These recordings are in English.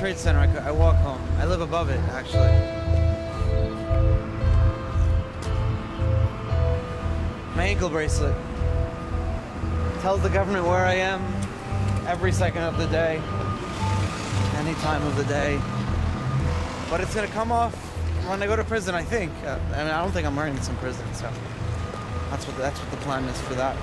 Trade Center. I, I walk home. I live above it, actually. My ankle bracelet tells the government where I am every second of the day, any time of the day. But it's gonna come off when I go to prison, I think. Uh, I mean, I don't think I'm wearing this in prison, so that's what that's what the plan is for that.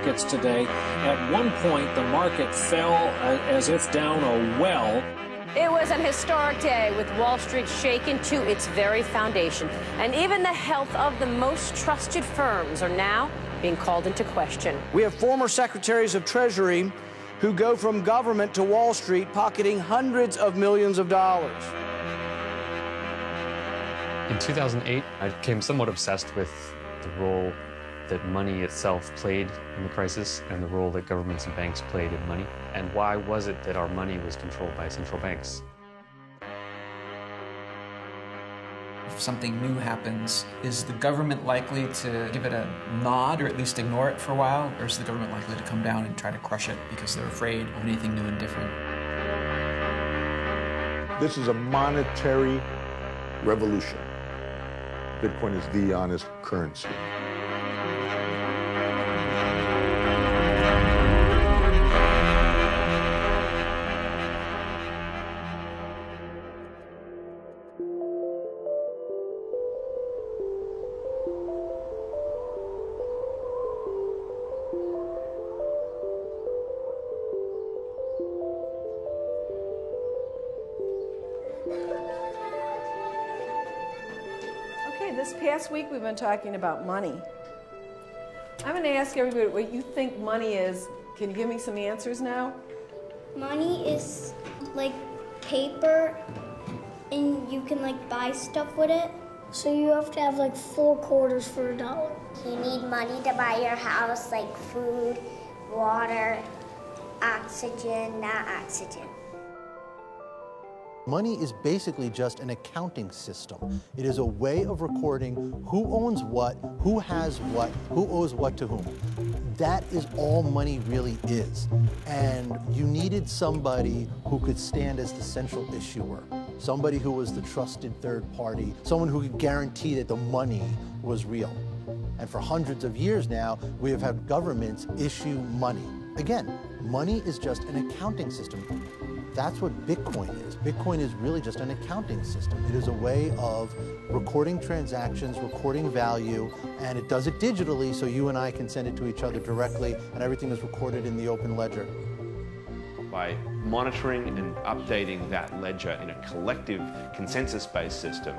Markets today. At one point, the market fell as if down a well. It was an historic day with Wall Street shaken to its very foundation. And even the health of the most trusted firms are now being called into question. We have former secretaries of Treasury who go from government to Wall Street pocketing hundreds of millions of dollars. In 2008, I became somewhat obsessed with the role that money itself played in the crisis and the role that governments and banks played in money. And why was it that our money was controlled by central banks? If something new happens, is the government likely to give it a nod or at least ignore it for a while? Or is the government likely to come down and try to crush it because they're afraid of anything new and different? This is a monetary revolution. Bitcoin is the honest currency. This week we've been talking about money. I'm going to ask everybody what you think money is. Can you give me some answers now? Money is like paper and you can like buy stuff with it. So you have to have like four quarters for a dollar. You need money to buy your house, like food, water, oxygen, not oxygen. Money is basically just an accounting system. It is a way of recording who owns what, who has what, who owes what to whom. That is all money really is. And you needed somebody who could stand as the central issuer, somebody who was the trusted third party, someone who could guarantee that the money was real. And for hundreds of years now, we have had governments issue money. Again, money is just an accounting system. That's what Bitcoin is. Bitcoin is really just an accounting system. It is a way of recording transactions, recording value, and it does it digitally so you and I can send it to each other directly, and everything is recorded in the open ledger. By monitoring and updating that ledger in a collective consensus-based system,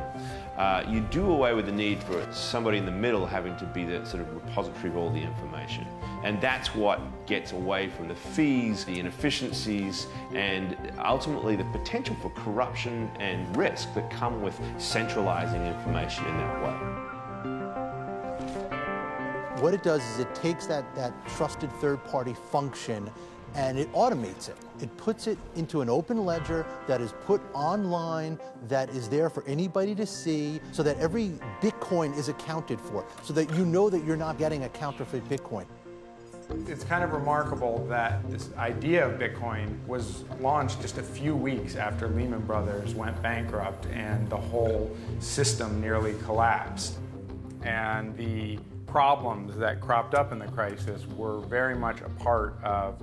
uh, you do away with the need for somebody in the middle having to be the sort of repository of all the information. And that's what gets away from the fees, the inefficiencies, and ultimately the potential for corruption and risk that come with centralizing information in that way. What it does is it takes that, that trusted third party function and it automates it. It puts it into an open ledger that is put online, that is there for anybody to see, so that every Bitcoin is accounted for, so that you know that you're not getting a counterfeit Bitcoin. It's kind of remarkable that this idea of Bitcoin was launched just a few weeks after Lehman Brothers went bankrupt and the whole system nearly collapsed. And the problems that cropped up in the crisis were very much a part of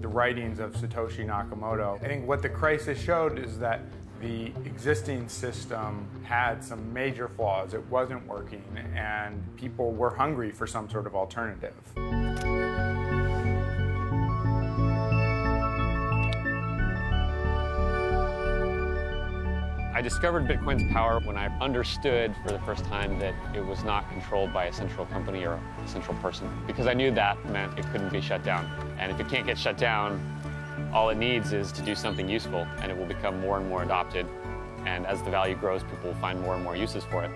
the writings of Satoshi Nakamoto. I think what the crisis showed is that the existing system had some major flaws. It wasn't working, and people were hungry for some sort of alternative. I discovered Bitcoin's power when I understood for the first time that it was not controlled by a central company or a central person. Because I knew that meant it couldn't be shut down. And if it can't get shut down, all it needs is to do something useful and it will become more and more adopted. And as the value grows, people will find more and more uses for it.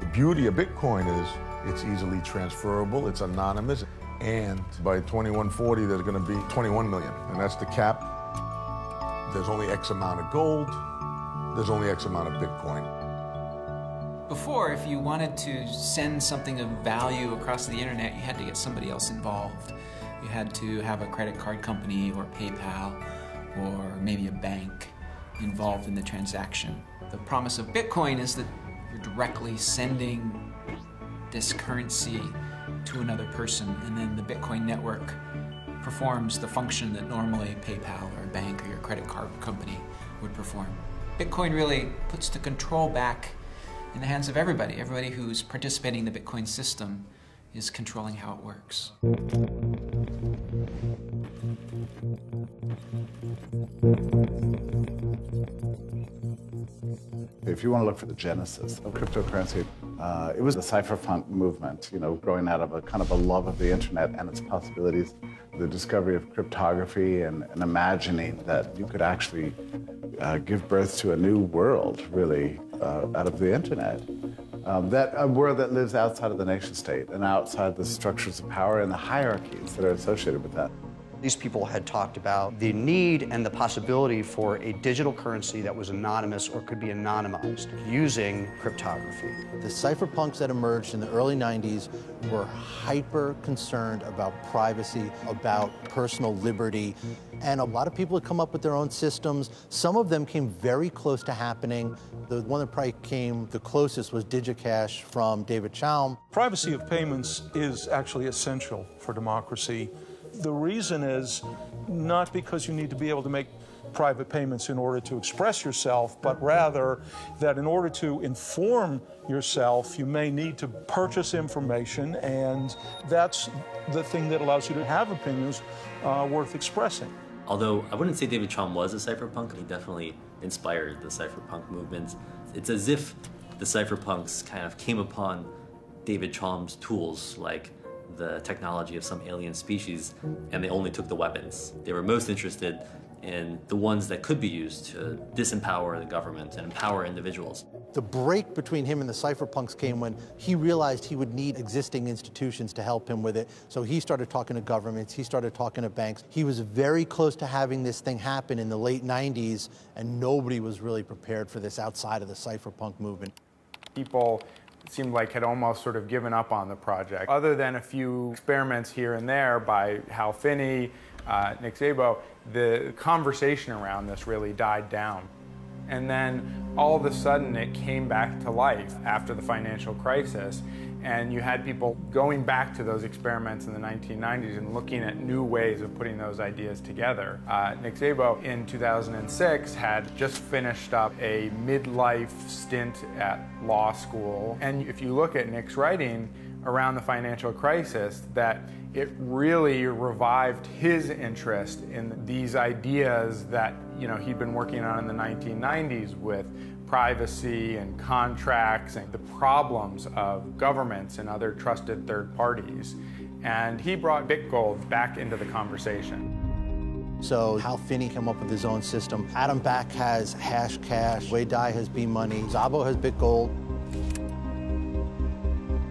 The beauty of Bitcoin is it's easily transferable, it's anonymous, and by 2140, there's going to be 21 million, and that's the cap. There's only X amount of gold, there's only X amount of Bitcoin. Before, if you wanted to send something of value across the internet, you had to get somebody else involved. You had to have a credit card company or PayPal or maybe a bank involved in the transaction. The promise of Bitcoin is that you're directly sending this currency to another person, and then the Bitcoin network performs the function that normally PayPal or a bank or your credit card company would perform. Bitcoin really puts the control back in the hands of everybody. Everybody who's participating in the Bitcoin system is controlling how it works. If you want to look for the genesis of cryptocurrency, uh, it was the cypherpunk movement, you know, growing out of a kind of a love of the internet and its possibilities, the discovery of cryptography and, and imagining that you could actually uh, give birth to a new world, really, uh, out of the internet. Um, that a world that lives outside of the nation state and outside the structures of power and the hierarchies that are associated with that. These people had talked about the need and the possibility for a digital currency that was anonymous or could be anonymized using cryptography. The cypherpunks that emerged in the early 90s were hyper concerned about privacy, about personal liberty, and a lot of people had come up with their own systems. Some of them came very close to happening. The one that probably came the closest was DigiCash from David Chaum. Privacy of payments is actually essential for democracy. The reason is not because you need to be able to make private payments in order to express yourself, but rather that in order to inform yourself, you may need to purchase information, and that's the thing that allows you to have opinions uh, worth expressing. Although I wouldn't say David Chaum was a cypherpunk, he definitely inspired the cypherpunk movement. It's as if the cypherpunks kind of came upon David Chaum's tools, like the technology of some alien species, and they only took the weapons. They were most interested in the ones that could be used to disempower the government and empower individuals. The break between him and the cypherpunks came when he realized he would need existing institutions to help him with it. So he started talking to governments, he started talking to banks. He was very close to having this thing happen in the late 90s, and nobody was really prepared for this outside of the cypherpunk movement. People seemed like had almost sort of given up on the project. Other than a few experiments here and there by Hal Finney, uh, Nick Szabo, the conversation around this really died down. And then all of a sudden it came back to life after the financial crisis. And you had people going back to those experiments in the 1990s and looking at new ways of putting those ideas together. Uh, Nick Szabo in 2006 had just finished up a midlife stint at law school. And if you look at Nick's writing around the financial crisis, that it really revived his interest in these ideas that you know he'd been working on in the 1990s with privacy and contracts and the problems of governments and other trusted third parties. And he brought BitGold back into the conversation. So Hal Finney came up with his own system. Adam Back has Hashcash. Wei Dai has B-Money. Szabo has BitGold.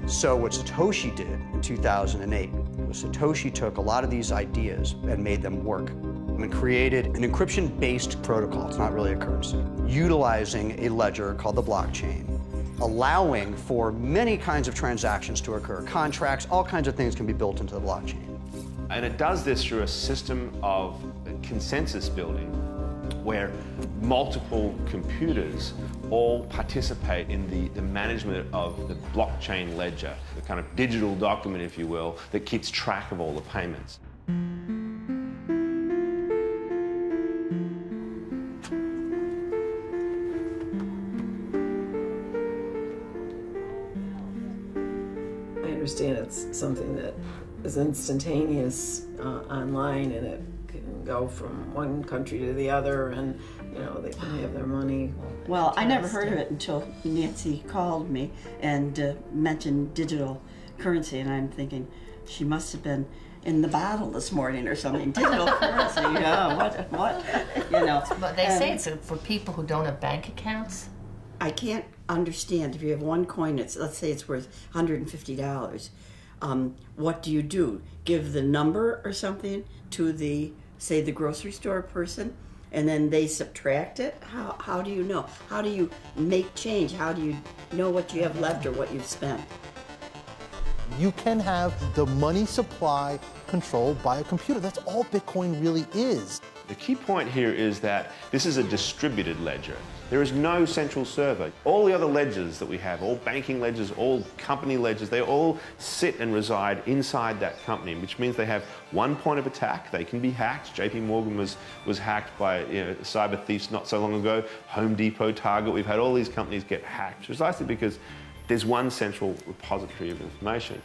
So what Satoshi did in 2008 was Satoshi took a lot of these ideas and made them work and created an encryption-based protocol, it's not really a currency, utilizing a ledger called the blockchain, allowing for many kinds of transactions to occur. Contracts, all kinds of things can be built into the blockchain. And it does this through a system of consensus building where multiple computers all participate in the, the management of the blockchain ledger, the kind of digital document, if you will, that keeps track of all the payments. Understand it's something that is instantaneous uh, online and it can go from one country to the other and you know they can have their money. Well, I never heard of it until Nancy called me and uh, mentioned digital currency, and I'm thinking she must have been in the bottle this morning or something. Digital currency, yeah, what, what, you know. But they say it's for people who don't have bank accounts. I can't understand if you have one coin. It's let's say it's worth one hundred and fifty dollars. Um, what do you do? Give the number or something to the say the grocery store person, and then they subtract it. How how do you know? How do you make change? How do you know what you have left or what you've spent? You can have the money supply controlled by a computer. That's all Bitcoin really is. The key point here is that this is a distributed ledger. There is no central server. All the other ledgers that we have, all banking ledgers, all company ledgers, they all sit and reside inside that company, which means they have one point of attack. They can be hacked. JP Morgan was, was hacked by you know, cyber thieves not so long ago. Home Depot, Target, we've had all these companies get hacked precisely because there's one central repository of information.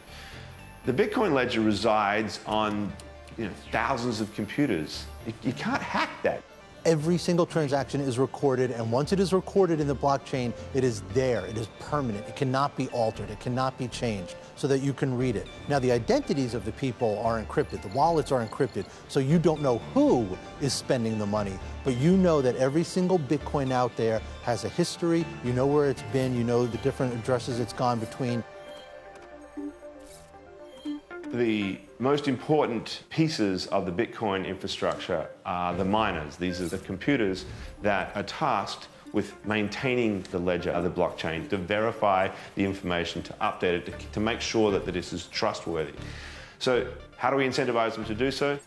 The Bitcoin ledger resides on you know, thousands of computers. You, you can't hack that. Every single transaction is recorded, and once it is recorded in the blockchain, it is there. It is permanent. It cannot be altered. It cannot be changed so that you can read it. Now, the identities of the people are encrypted. The wallets are encrypted, so you don't know who is spending the money, but you know that every single Bitcoin out there has a history. You know where it's been. You know the different addresses it's gone between. The most important pieces of the Bitcoin infrastructure are the miners. These are the computers that are tasked with maintaining the ledger of the blockchain, to verify the information, to update it, to, to make sure that, that this is trustworthy. So how do we incentivize them to do so?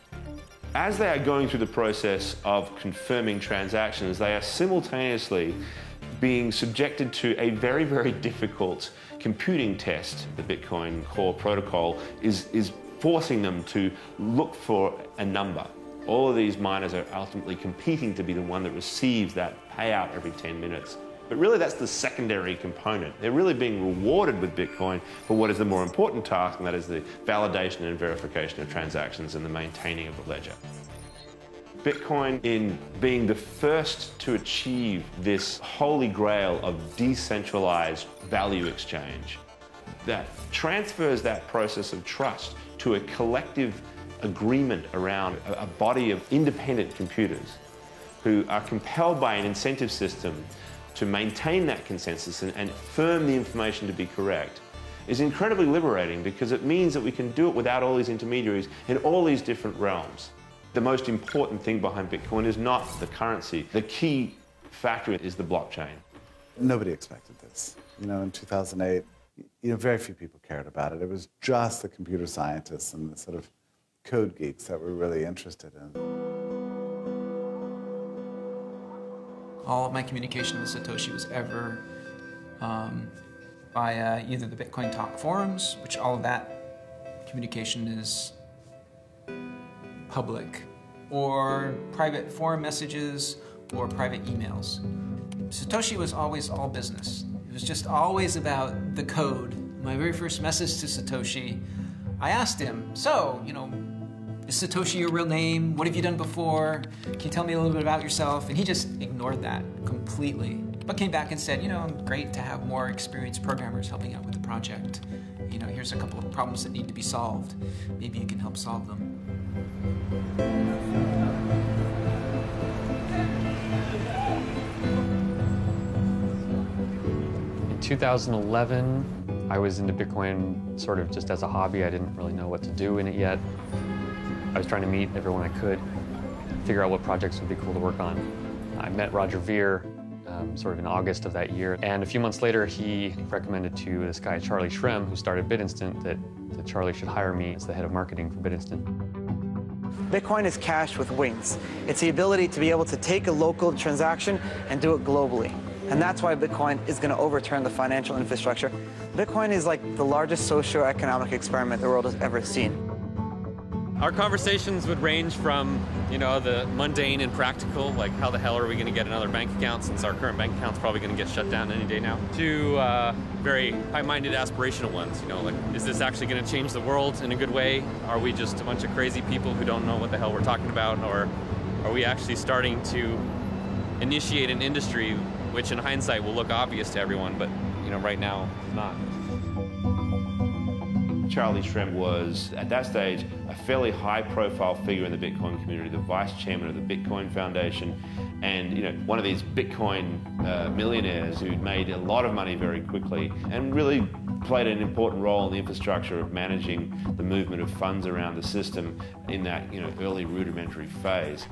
As they are going through the process of confirming transactions, they are simultaneously being subjected to a very, very difficult computing test. The Bitcoin Core protocol is, is forcing them to look for a number. All of these miners are ultimately competing to be the one that receives that payout every 10 minutes. But really, that's the secondary component. They're really being rewarded with Bitcoin for what is the more important task, and that is the validation and verification of transactions and the maintaining of the ledger. Bitcoin, in being the first to achieve this holy grail of decentralized value exchange, that transfers that process of trust to a collective agreement around a, body of independent computers who are compelled by an incentive system to maintain that consensus and, and firm the information to be correct is incredibly liberating because it means that we can do it without all these intermediaries in all these different realms. The most important thing behind Bitcoin is not the currency. The key factor is the blockchain. Nobody expected this. You know, in 2008, you know, very few people cared about it. It was just the computer scientists and the sort of code geeks that were really interested in. All of my communication with Satoshi was ever um, via either the Bitcoin Talk forums, which all of that communication is public, or private forum messages, or private emails. Satoshi was always all business. It was just always about the code. My very first message to Satoshi, I asked him, so, you know, is Satoshi your real name? What have you done before? Can you tell me a little bit about yourself? And he just ignored that completely. But came back and said, you know, I'm great to have more experienced programmers helping out with the project. You know, here's a couple of problems that need to be solved. Maybe you can help solve them. 2011, I was into Bitcoin sort of just as a hobby. I didn't really know what to do in it yet. I was trying to meet everyone I could, figure out what projects would be cool to work on. I met Roger Ver um, sort of in August of that year, and a few months later, he recommended to this guy, Charlie Shrem, who started BitInstant, that, that Charlie should hire me as the head of marketing for BitInstant. Bitcoin is cash with wings. It's the ability to be able to take a local transaction and do it globally. And that's why Bitcoin is going to overturn the financial infrastructure. Bitcoin is like the largest socio-economic experiment the world has ever seen. Our conversations would range from, you know, the mundane and practical, like how the hell are we going to get another bank account since our current bank account's probably going to get shut down any day now, to uh, very high-minded aspirational ones, you know, like is this actually going to change the world in a good way? Are we just a bunch of crazy people who don't know what the hell we're talking about? Or are we actually starting to initiate an industry which in hindsight will look obvious to everyone, but, you know, right now, it's not. Charlie Shrem was, at that stage, a fairly high-profile figure in the Bitcoin community, the vice chairman of the Bitcoin Foundation, and you know one of these Bitcoin uh, millionaires who'd made a lot of money very quickly and really played an important role in the infrastructure of managing the movement of funds around the system in that you know early rudimentary phase.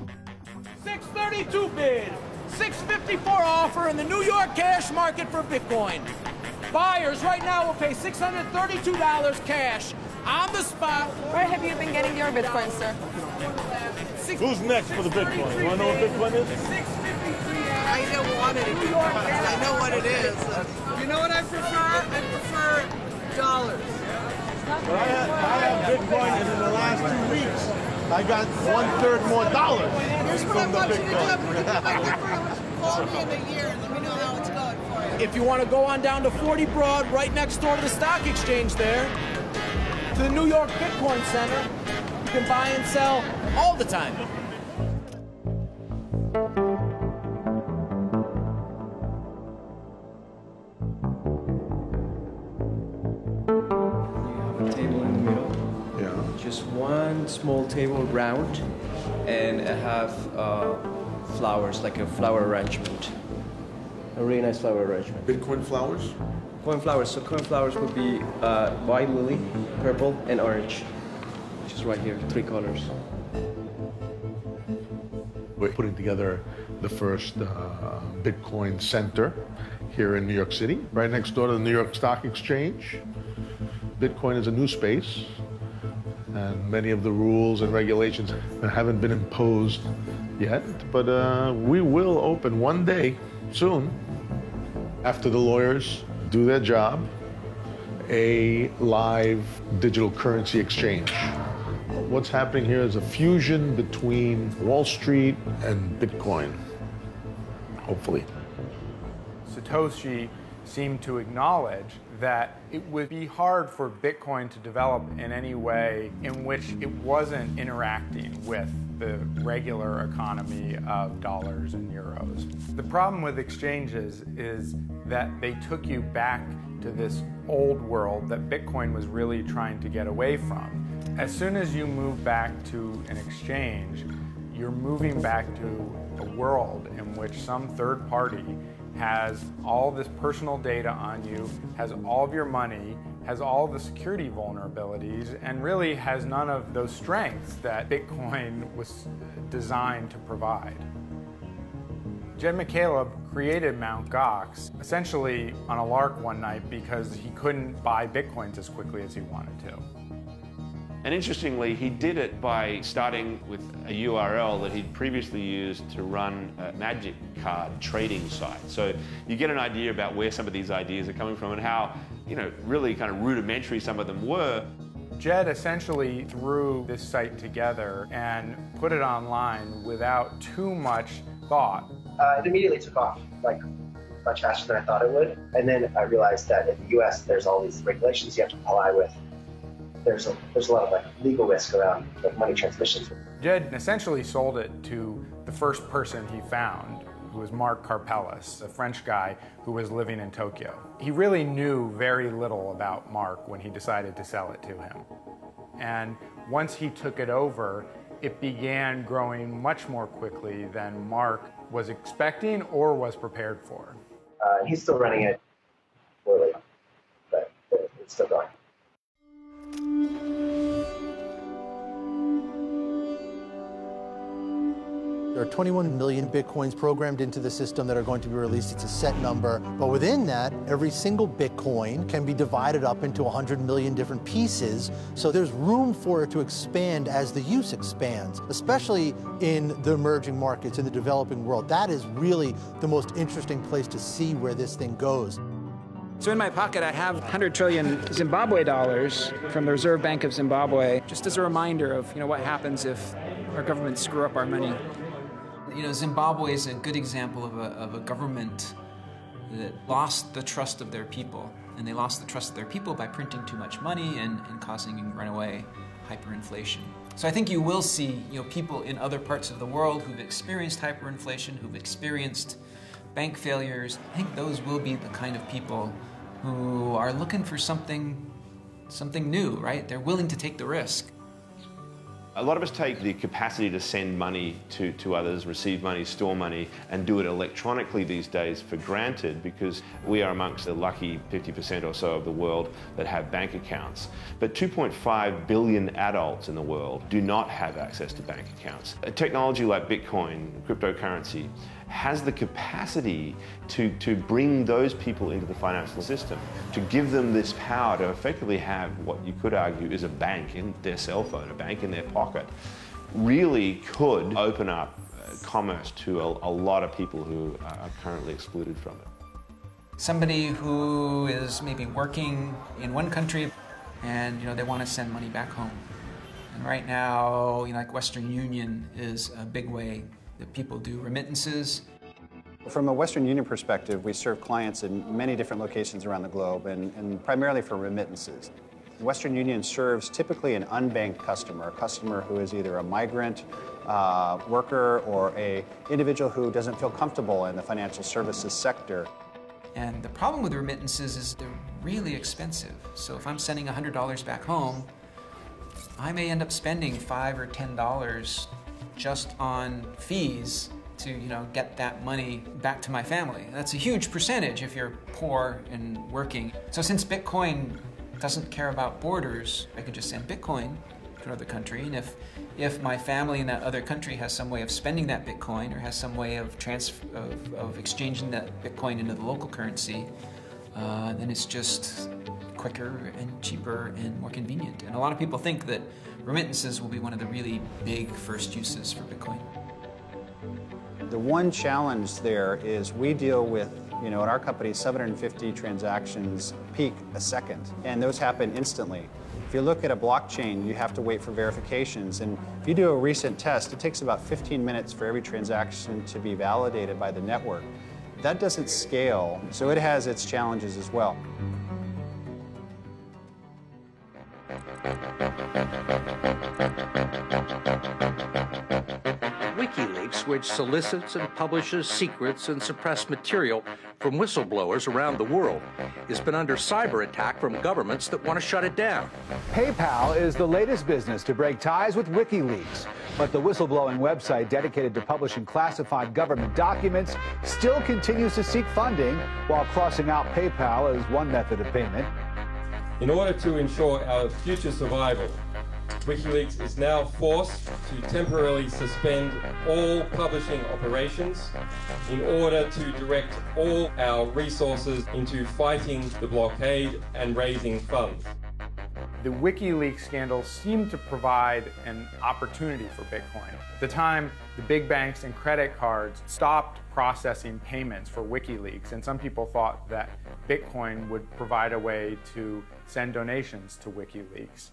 632 bid, 654 offer in the New York cash market for Bitcoin. Buyers right now will pay $632 cash on the spot. Where have you been getting your Bitcoin, sir? Who's next for the Bitcoin? You want to know what Bitcoin is? I don't want it Bitcoin. I know what it is. You know what I prefer? I prefer dollars. But I have, I have Bitcoin, in the last two weeks, I got one third more dollars Here's what I want you to do. I'm going to give you my number. Call me in a year and let me know how it's going for you. If you want to go on down to 40 Broad, right next door to the stock exchange there, to the New York Bitcoin Center, you can buy and sell all the time. One small table round, and I have uh, flowers, like a flower arrangement. A really nice flower arrangement. Bitcoin flowers? Coin flowers. So coin flowers would be uh, white lily, purple, and orange. Which is right here, three colors. We're putting together the first uh, Bitcoin center here in New York City, right next door to the New York Stock Exchange. Bitcoin is a new space, and many of the rules and regulations haven't been imposed yet, but uh, we will open one day soon, after the lawyers do their job, a live digital currency exchange. What's happening here is a fusion between Wall Street and Bitcoin, hopefully. Satoshi seemed to acknowledge that it would be hard for Bitcoin to develop in any way in which it wasn't interacting with the regular economy of dollars and euros. The problem with exchanges is that they took you back to this old world that Bitcoin was really trying to get away from. As soon as you move back to an exchange, you're moving back to a world in which some third party has all this personal data on you, has all of your money, has all the security vulnerabilities, and really has none of those strengths that Bitcoin was designed to provide. Jed McCaleb created Mt. Gox essentially on a lark one night because he couldn't buy Bitcoins as quickly as he wanted to. And interestingly, he did it by starting with a URL that he'd previously used to run a magic card trading site. So you get an idea about where some of these ideas are coming from and how, you know, really kind of rudimentary some of them were. Jed essentially threw this site together and put it online without too much thought. Uh, it immediately took off, like much faster than I thought it would. And then I realized that in the U.S., there's all these regulations you have to comply with. There's a, there's a lot of like legal risk around like money transmissions. Jed essentially sold it to the first person he found, who was Mark Karpelès, a French guy who was living in Tokyo. He really knew very little about Mark when he decided to sell it to him. And once he took it over, it began growing much more quickly than Mark was expecting or was prepared for. Uh, he's still running it poorly, but it's still going. There are 21 million bitcoins programmed into the system that are going to be released. It's a set number. But within that, every single bitcoin can be divided up into 100 million different pieces. So there's room for it to expand as the use expands, especially in the emerging markets, in the developing world. That is really the most interesting place to see where this thing goes. So in my pocket, I have 100 trillion Zimbabwe dollars from the Reserve Bank of Zimbabwe, just as a reminder of you know what happens if our governments screw up our money. You know, Zimbabwe is a good example of a, of a government that lost the trust of their people, and they lost the trust of their people by printing too much money and, and causing runaway hyperinflation. So I think you will see you know people in other parts of the world who've experienced hyperinflation, who've experienced bank failures. I think those will be the kind of people who are looking for something something new, right? They're willing to take the risk. A lot of us take the capacity to send money to, to others, receive money, store money, and do it electronically these days for granted because we are amongst the lucky 50% or so of the world that have bank accounts. But 2.5 billion adults in the world do not have access to bank accounts. A technology like Bitcoin, cryptocurrency, has the capacity to, to bring those people into the financial system, to give them this power to effectively have what you could argue is a bank in their cell phone, a bank in their pocket, really could open up uh, commerce to a, a lot of people who are currently excluded from it. Somebody who is maybe working in one country and you know they want to send money back home. And right now, you know, like Western Union is a big way that people do remittances. From a Western Union perspective, we serve clients in many different locations around the globe and, and primarily for remittances. Western Union serves typically an unbanked customer, a customer who is either a migrant uh, worker or a individual who doesn't feel comfortable in the financial services sector. And the problem with remittances is they're really expensive. So if I'm sending $100 back home, I may end up spending five or ten dollars just on fees to you know get that money back to my family. That's a huge percentage if you're poor and working. So since Bitcoin doesn't care about borders, I could just send Bitcoin to another country, and if if my family in that other country has some way of spending that Bitcoin or has some way of transfer of, of exchanging that Bitcoin into the local currency, uh, then it's just quicker and cheaper and more convenient. And a lot of people think that remittances will be one of the really big first uses for Bitcoin. The one challenge there is we deal with, you know, in our company, 750 transactions peak a second, and those happen instantly. If you look at a blockchain, you have to wait for verifications, and if you do a recent test, it takes about 15 minutes for every transaction to be validated by the network. That doesn't scale, so it has its challenges as well. WikiLeaks, which solicits and publishes secrets and suppressed material from whistleblowers around the world, has been under cyber attack from governments that want to shut it down. PayPal is the latest business to break ties with WikiLeaks. But the whistleblowing website dedicated to publishing classified government documents still continues to seek funding while crossing out PayPal as one method of payment. In order to ensure our future survival, WikiLeaks is now forced to temporarily suspend all publishing operations in order to direct all our resources into fighting the blockade and raising funds. The WikiLeaks scandal seemed to provide an opportunity for Bitcoin. At the time, the big banks and credit cards stopped processing payments for WikiLeaks, and some people thought that Bitcoin would provide a way to send donations to WikiLeaks.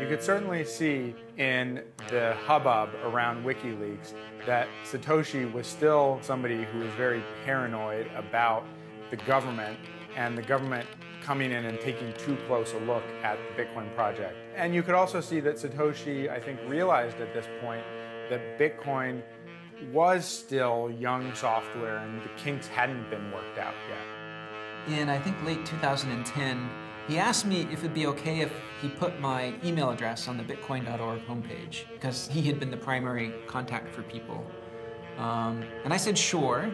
You could certainly see in the hubbub around WikiLeaks that Satoshi was still somebody who was very paranoid about the government and the government coming in and taking too close a look at the Bitcoin project. And you could also see that Satoshi, I think, realized at this point that Bitcoin was still young software and the kinks hadn't been worked out yet. In, I think, late 2010, he asked me if it'd be okay if he put my email address on the bitcoin.org homepage because he had been the primary contact for people. Um, and I said, sure.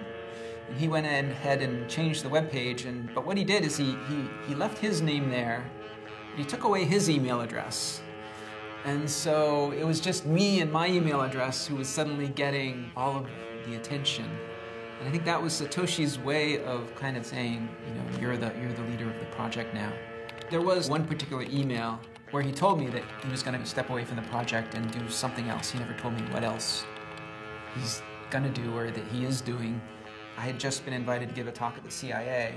And he went ahead and changed the webpage. And, but what he did is he, he, he left his name there. He took away his email address. And so it was just me and my email address who was suddenly getting all of the attention. And I think that was Satoshi's way of kind of saying, you know, you're the, you're the leader of the project now. There was one particular email where he told me that he was going to step away from the project and do something else. He never told me what else he's going to do or that he is doing. I had just been invited to give a talk at the CIA,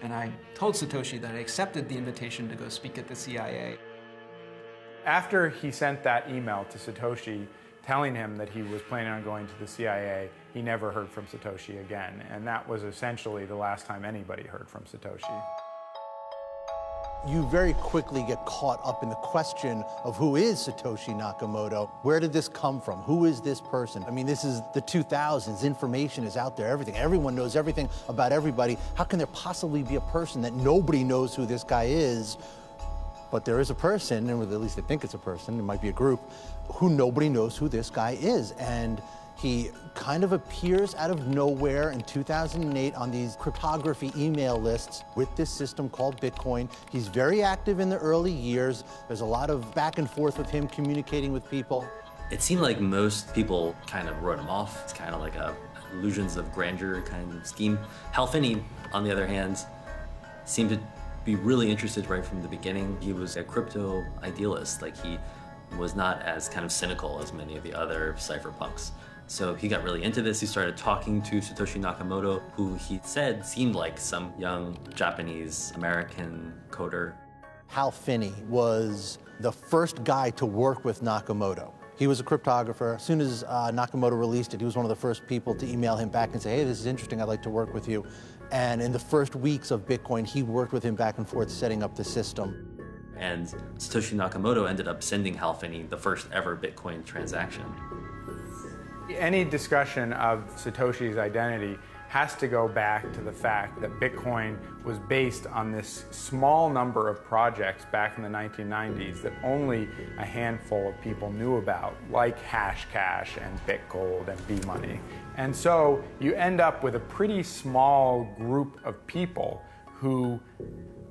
and I told Satoshi that I accepted the invitation to go speak at the CIA. After he sent that email to Satoshi telling him that he was planning on going to the CIA, he never heard from Satoshi again. And that was essentially the last time anybody heard from Satoshi. you very quickly get caught up in the question of who is Satoshi Nakamoto? Where did this come from? Who is this person? I mean, this is the 2000s. Information is out there, everything. Everyone knows everything about everybody. How can there possibly be a person that nobody knows who this guy is? But there is a person, and at least they think it's a person, it might be a group, who nobody knows who this guy is. And he kind of appears out of nowhere in 2008 on these cryptography email lists with this system called Bitcoin. He's very active in the early years. There's a lot of back and forth with him communicating with people. It seemed like most people kind of wrote him off. It's kind of like a illusions of grandeur kind of scheme. Hal Finney, on the other hand, seemed to be really interested right from the beginning. He was a crypto idealist. Like he was not as kind of cynical as many of the other cypherpunks. So he got really into this. He started talking to Satoshi Nakamoto, who he said seemed like some young Japanese American coder. Hal Finney was the first guy to work with Nakamoto. He was a cryptographer. As soon as uh, Nakamoto released it, he was one of the first people to email him back and say, hey, this is interesting, I'd like to work with you. And in the first weeks of Bitcoin, he worked with him back and forth setting up the system. And Satoshi Nakamoto ended up sending Hal Finney the first ever Bitcoin transaction. Any discussion of Satoshi's identity has to go back to the fact that Bitcoin was based on this small number of projects back in the 1990s that only a handful of people knew about, like Hashcash and BitGold and B-Money. And so you end up with a pretty small group of people who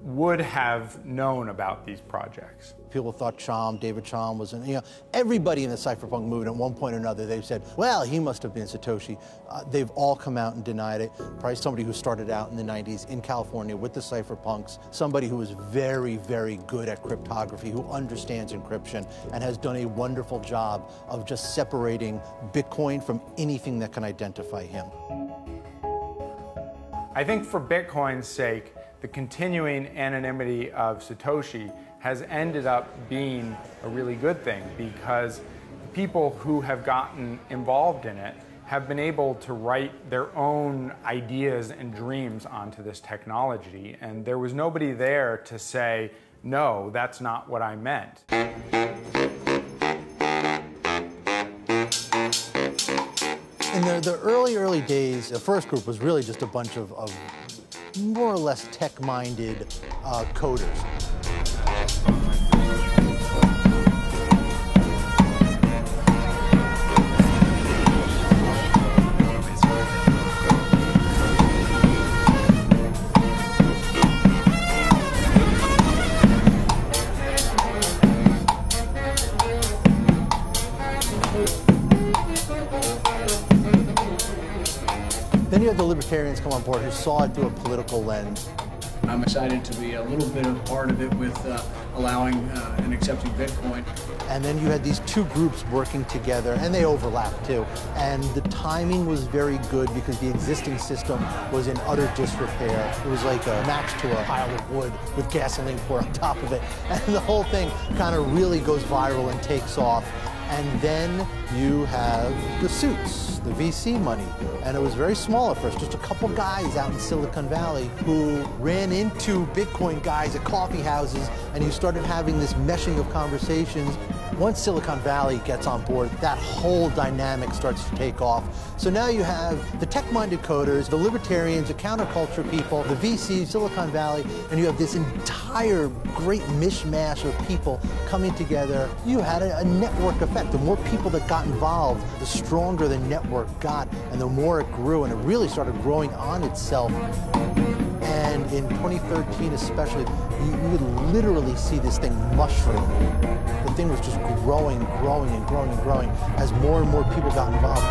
would have known about these projects. People thought Chaum, David Chaum was, an, you know, everybody in the cypherpunk movement at one point or another, they've said, well, he must have been Satoshi. Uh, they've all come out and denied it. Probably somebody who started out in the 90s in California with the cypherpunks, somebody who is very, very good at cryptography, who understands encryption, and has done a wonderful job of just separating Bitcoin from anything that can identify him. I think for Bitcoin's sake, the continuing anonymity of Satoshi has ended up being a really good thing because people who have gotten involved in it have been able to write their own ideas and dreams onto this technology. And there was nobody there to say, no, that's not what I meant. In the, the early, early days, the first group was really just a bunch of, of more or less tech-minded uh, coders. Then you had the libertarians come on board who saw it through a political lens. I'm excited to be a little bit of part of it with uh, allowing uh, and accepting Bitcoin. And then you had these two groups working together, and they overlapped too. And the timing was very good because the existing system was in utter disrepair. It was like a match to a pile of wood with gasoline poured on top of it. And the whole thing kind of really goes viral and takes off. And then you have the suits, the VC money. And it was very small at first, just a couple guys out in Silicon Valley who ran into Bitcoin guys at coffee houses, and you started having this meshing of conversations. Once Silicon Valley gets on board, that whole dynamic starts to take off. So now you have the tech-minded coders, the libertarians, the counterculture people, the VCs, Silicon Valley, and you have this entire great mishmash of people coming together. You had a, a network effect. The more people that got involved, the stronger the network got, and the more it grew, and it really started growing on itself. And in 2013 especially, you, you would literally see this thing mushroom. The thing was just growing, growing, and growing, and growing as more and more people got involved.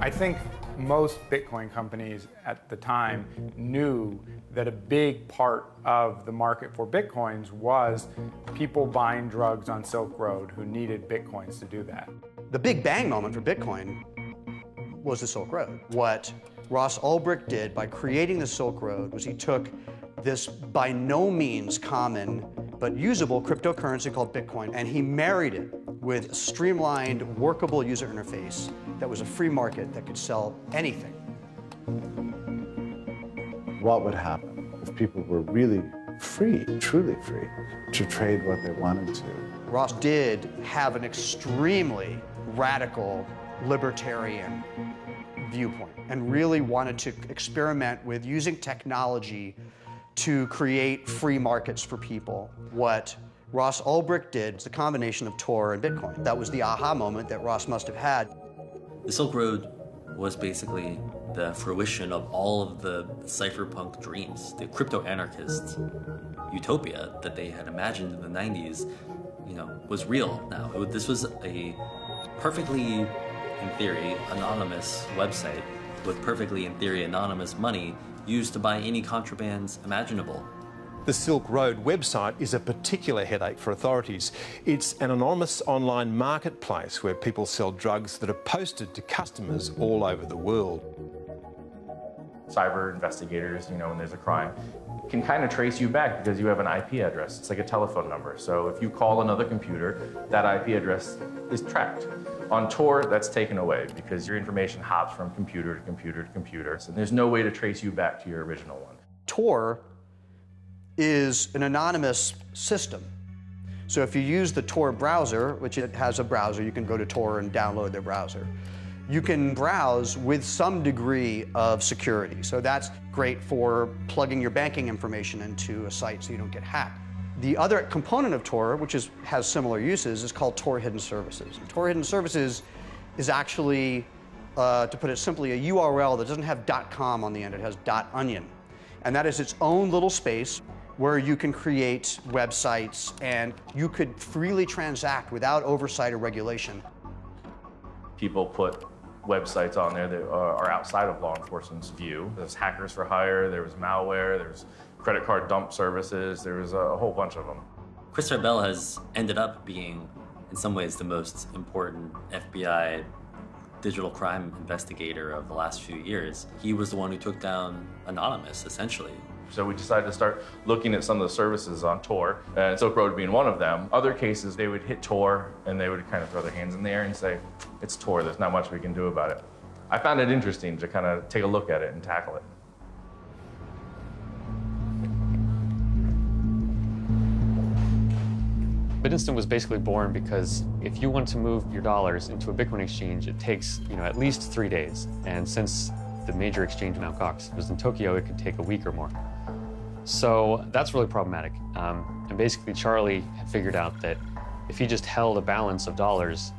I think most Bitcoin companies at the time knew that a big part of the market for Bitcoins was people buying drugs on Silk Road who needed Bitcoins to do that. The big bang moment for Bitcoin was the Silk Road. What Ross Ulbricht did by creating the Silk Road was he took this by no means common but usable cryptocurrency called Bitcoin and he married it with a streamlined, workable user interface that was a free market that could sell anything. what would happen if people were really free, truly free, to trade what they wanted to. Ross did have an extremely radical libertarian viewpoint and really wanted to experiment with using technology to create free markets for people. What Ross Ulbricht did was a combination of Tor and Bitcoin. That was the aha moment that Ross must have had. The Silk Road was basically the fruition of all of the cypherpunk dreams, the crypto anarchist utopia that they had imagined in the 90s, you know, was real now. It, this was a perfectly, in theory, anonymous website with perfectly, in theory, anonymous money used to buy any contrabands imaginable. The Silk Road website is a particular headache for authorities. It's an anonymous online marketplace where people sell drugs that are posted to customers all over the world. Cyber investigators, you know, when there's a crime, can kind of trace you back because you have an IP address. It's like a telephone number. So if you call another computer, that IP address is tracked. On Tor, that's taken away because your information hops from computer to computer to computer. So there's no way to trace you back to your original one. Tor is an anonymous system. So if you use the Tor browser, which it has a browser, you can go to Tor and download their browser. You can browse with some degree of security. So that's great for plugging your banking information into a site so you don't get hacked. The other component of Tor, which is, has similar uses, is called Tor Hidden Services. And Tor Hidden Services is actually, uh, to put it simply, a URL that doesn't have .com on the end, it has .onion. And that is its own little space where you can create websites and you could freely transact without oversight or regulation. People put websites on there that are outside of law enforcement's view. There's hackers for hire, there was malware, there's credit card dump services, there was a whole bunch of them. Chris Bell has ended up being, in some ways, the most important FBI digital crime investigator of the last few years. He was the one who took down Anonymous, essentially. So we decided to start looking at some of the services on Tor, and Silk Road being one of them. Other cases, they would hit Tor and they would kind of throw their hands in the air and say, it's Tor, there's not much we can do about it. I found it interesting to kind of take a look at it and tackle it. BitInstant was basically born because if you want to move your dollars into a Bitcoin exchange, it takes you know at least three days. And since the major exchange Mt. Gox was in Tokyo, it could take a week or more. So that's really problematic. Um, and basically, Charlie had figured out that if he just held a balance of dollars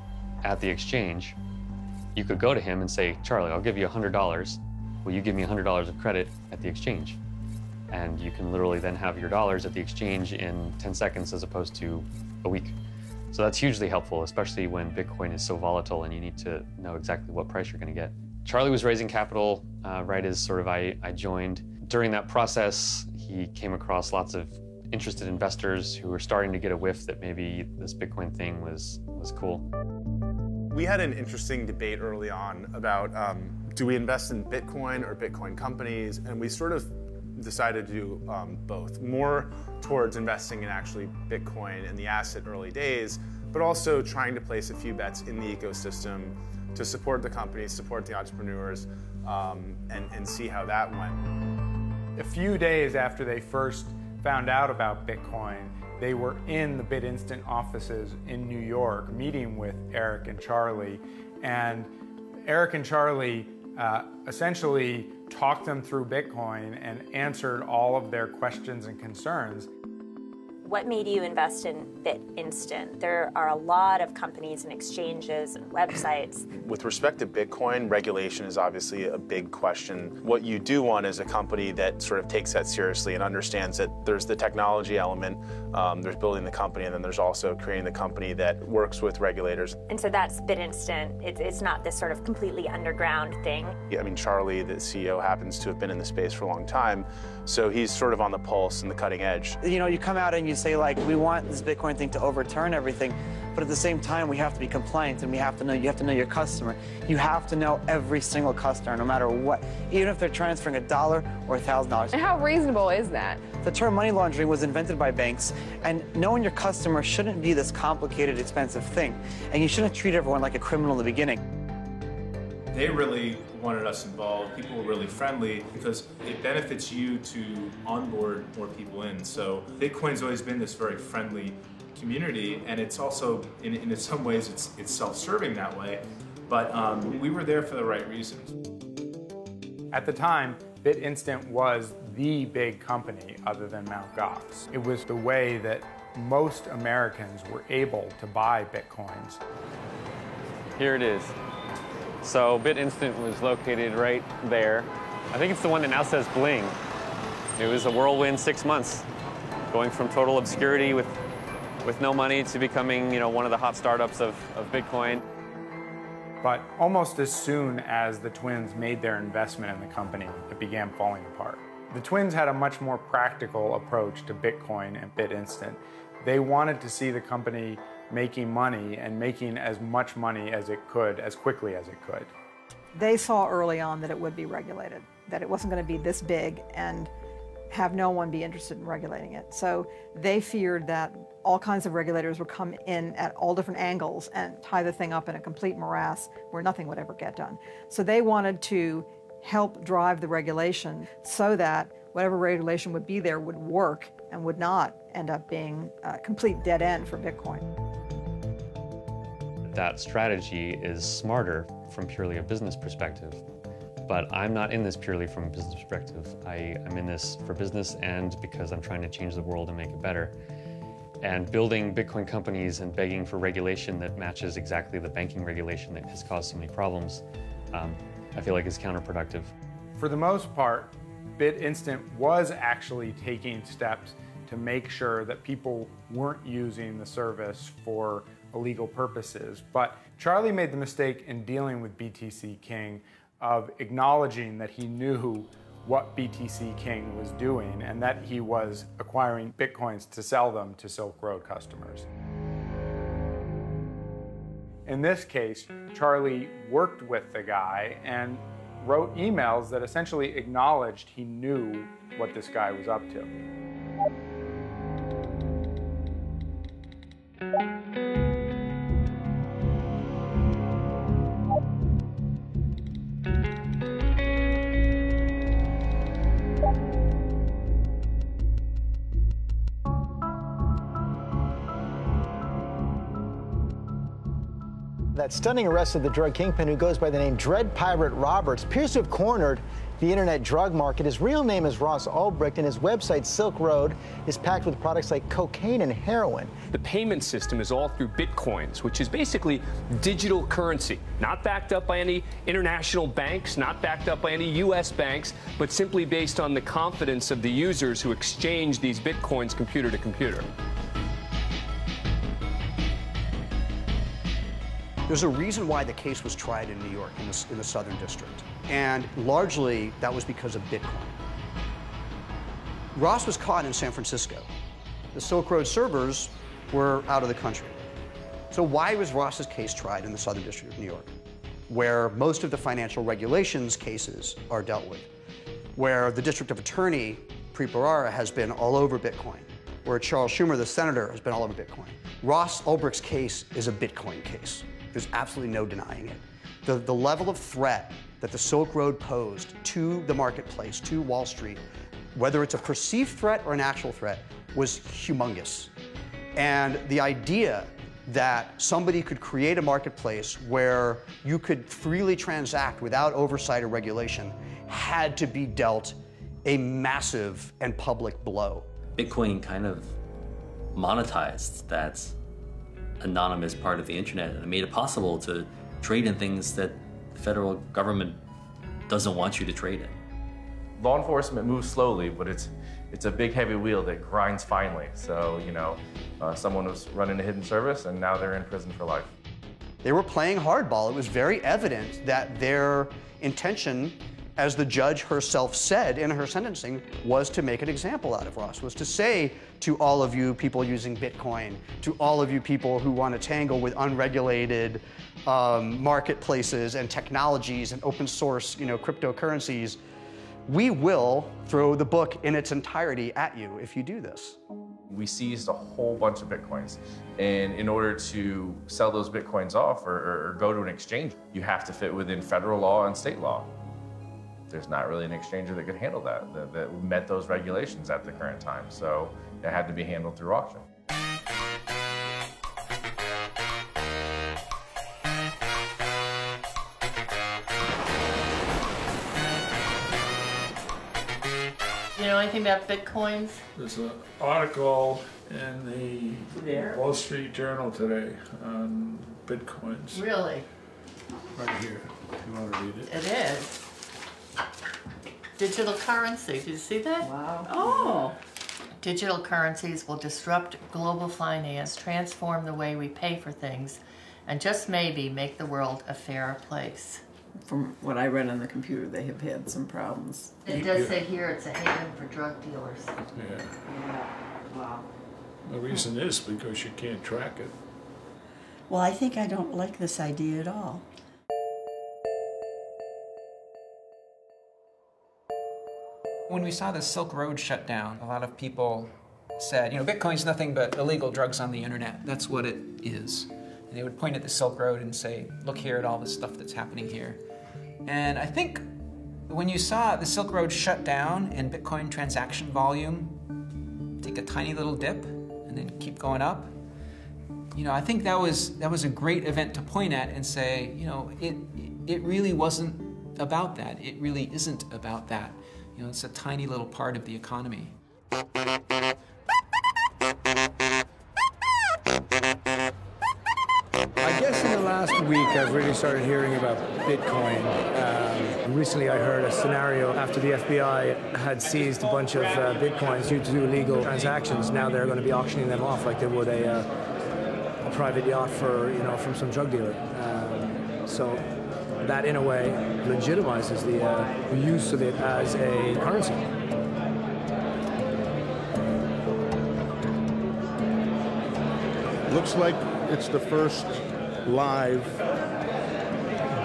at the exchange, you could go to him and say, Charlie, I'll give you $100. Will you give me $100 of credit at the exchange? And you can literally then have your dollars at the exchange in 10 seconds as opposed to a week. So that's hugely helpful, especially when Bitcoin is so volatile and you need to know exactly what price you're going to get. Charlie was raising capital uh, right as sort of I, I joined. During that process, he came across lots of interested investors who were starting to get a whiff that maybe this Bitcoin thing was, was cool. We had an interesting debate early on about um, do we invest in Bitcoin or Bitcoin companies, and we sort of decided to do um, both. More towards investing in actually Bitcoin and the asset early days, but also trying to place a few bets in the ecosystem to support the companies, support the entrepreneurs, um, and, and see how that went. A few days after they first found out about Bitcoin, they were in the BitInstant offices in New York meeting with Erik and Charlie. And Erik and Charlie uh, essentially talked them through Bitcoin and answered all of their questions and concerns. What made you invest in BitInstant? There are a lot of companies and exchanges and websites. With respect to Bitcoin, regulation is obviously a big question. What you do want is a company that sort of takes that seriously and understands that there's the technology element, um, there's building the company, and then there's also creating the company that works with regulators. And so that's BitInstant. It's, it's not this sort of completely underground thing. Yeah, I mean, Charlie, the CEO, happens to have been in the space for a long time, so he's sort of on the pulse and the cutting edge. You know, you come out and you say like, we want this Bitcoin thing to overturn everything, but at the same time, we have to be compliant and we have to know, you have to know your customer. You have to know every single customer, no matter what, even if they're transferring a dollar or a thousand dollars. And how reasonable is that? The term money laundering was invented by banks, and knowing your customer shouldn't be this complicated, expensive thing. And you shouldn't treat everyone like a criminal in the beginning. They really wanted us involved. People were really friendly because it benefits you to onboard more people in. So Bitcoin's always been this very friendly community, and it's also, in, in some ways, it's, it's self-serving that way. But um, we were there for the right reasons. At the time, BitInstant was the big company other than Mt. Gox. It was the way that most Americans were able to buy Bitcoins. Here it is. So BitInstant was located right there. I think it's the one that now says Bling. It was a whirlwind six months, going from total obscurity with, with no money to becoming you know, one of the hot startups of, of Bitcoin. But almost as soon as the twins made their investment in the company, it began falling apart. The twins had a much more practical approach to Bitcoin and BitInstant. They wanted to see the company making money and making as much money as it could, as quickly as it could. They saw early on that it would be regulated, that it wasn't going to be this big and have no one be interested in regulating it. So they feared that all kinds of regulators would come in at all different angles and tie the thing up in a complete morass where nothing would ever get done. So they wanted to help drive the regulation so that whatever regulation would be there would work and would not end up being a complete dead end for Bitcoin. That strategy is smarter from purely a business perspective. But I'm not in this purely from a business perspective. I, am in this for business and because I'm trying to change the world and make it better. And building Bitcoin companies and begging for regulation that matches exactly the banking regulation that has caused so many problems, um, I feel like is counterproductive. For the most part, BitInstant was actually taking steps to make sure that people weren't using the service for illegal purposes. But Charlie made the mistake in dealing with BTC King of acknowledging that he knew what BTC King was doing and that he was acquiring bitcoins to sell them to Silk Road customers. In this case, Charlie worked with the guy and wrote emails that essentially acknowledged he knew what this guy was up to. That stunning arrest of the drug kingpin who goes by the name Dread Pirate Roberts appears to have cornered the internet drug market. His real name is Ross Ulbricht, and his website, Silk Road, is packed with products like cocaine and heroin. The payment system is all through bitcoins, which is basically digital currency, not backed up by any international banks, not backed up by any U.S. banks, but simply based on the confidence of the users who exchange these bitcoins computer to computer. There's a reason why the case was tried in New York, in the, in the Southern District. And largely, that was because of Bitcoin. Ross was caught in San Francisco. The Silk Road servers were out of the country. So why was Ross's case tried in the Southern District of New York, where most of the financial regulations cases are dealt with, where the District of Attorney, Preet has been all over Bitcoin, where Charles Schumer, the senator, has been all over Bitcoin. Ross Ulbricht's case is a Bitcoin case. There's absolutely no denying it. The, the level of threat that the Silk Road posed to the marketplace, to Wall Street, whether it's a perceived threat or an actual threat, was humongous. And the idea that somebody could create a marketplace where you could freely transact without oversight or regulation had to be dealt a massive and public blow. Bitcoin kind of monetized that anonymous part of the internet and it made it possible to trade in things that the federal government doesn't want you to trade in. Law enforcement moves slowly, but it's it's a big heavy wheel that grinds finely. So you know, uh, someone was running a hidden service, and now they're in prison for life. They were playing hardball. It was very evident that their intention as the judge herself said in her sentencing, was to make an example out of Ross, was to say to all of you people using Bitcoin, to all of you people who want to tangle with unregulated um, marketplaces and technologies and open source, you know, cryptocurrencies, we will throw the book in its entirety at you if you do this. We seized a whole bunch of bitcoins. And in order to sell those bitcoins off or, or, or go to an exchange, you have to fit within federal law and state law. There's not really an exchanger that could handle that, that, that met those regulations at the current time. So it had to be handled through auction. You know anything about bitcoins? There's an article in the There? Wall Street Journal today on bitcoins. Really? Right here, if you want to read it. It is. Digital currency. Did you see that? Wow. Oh. Digital currencies will disrupt global finance, transform the way we pay for things, and just maybe make the world a fairer place. From what I read on the computer, they have had some problems. It does say here it's a haven for drug dealers. Yeah. Wow. The reason is because you can't track it. Well, I think I don't like this idea at all. When we saw the Silk Road shut down, a lot of people said, you know, Bitcoin's nothing but illegal drugs on the internet. That's what it is. And they would point at the Silk Road and say, look here at all the stuff that's happening here. And I think when you saw the Silk Road shut down and Bitcoin transaction volume take a tiny little dip and then keep going up, you know, I think that was that was a great event to point at and say, you know, it it really wasn't about that. It really isn't about that. You know, it's a tiny little part of the economy. I guess in the last week I've really started hearing about Bitcoin. Um, recently I heard a scenario after the FBI had seized a bunch of uh, Bitcoins due to illegal transactions. Now they're going to be auctioning them off like they would a, uh, a private yacht for, you know, from some drug dealer. Um, so that in a way legitimizes the uh, use of it as a currency. Looks like it's the first live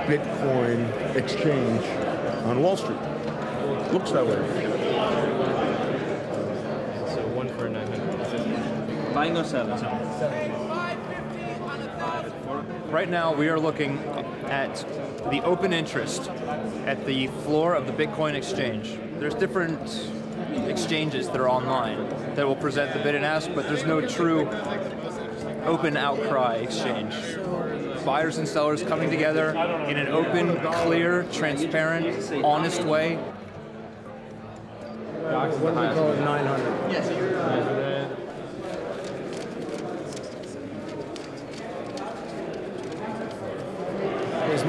Bitcoin exchange on Wall Street. Looks that way. So one for 900. Buying or selling? Right now, we are looking at the open interest at the floor of the Bitcoin exchange. There's different exchanges that are online that will present the bid and ask, but there's no true open outcry exchange. Buyers and sellers coming together in an open, clear, transparent, honest way. What do we call it? 900.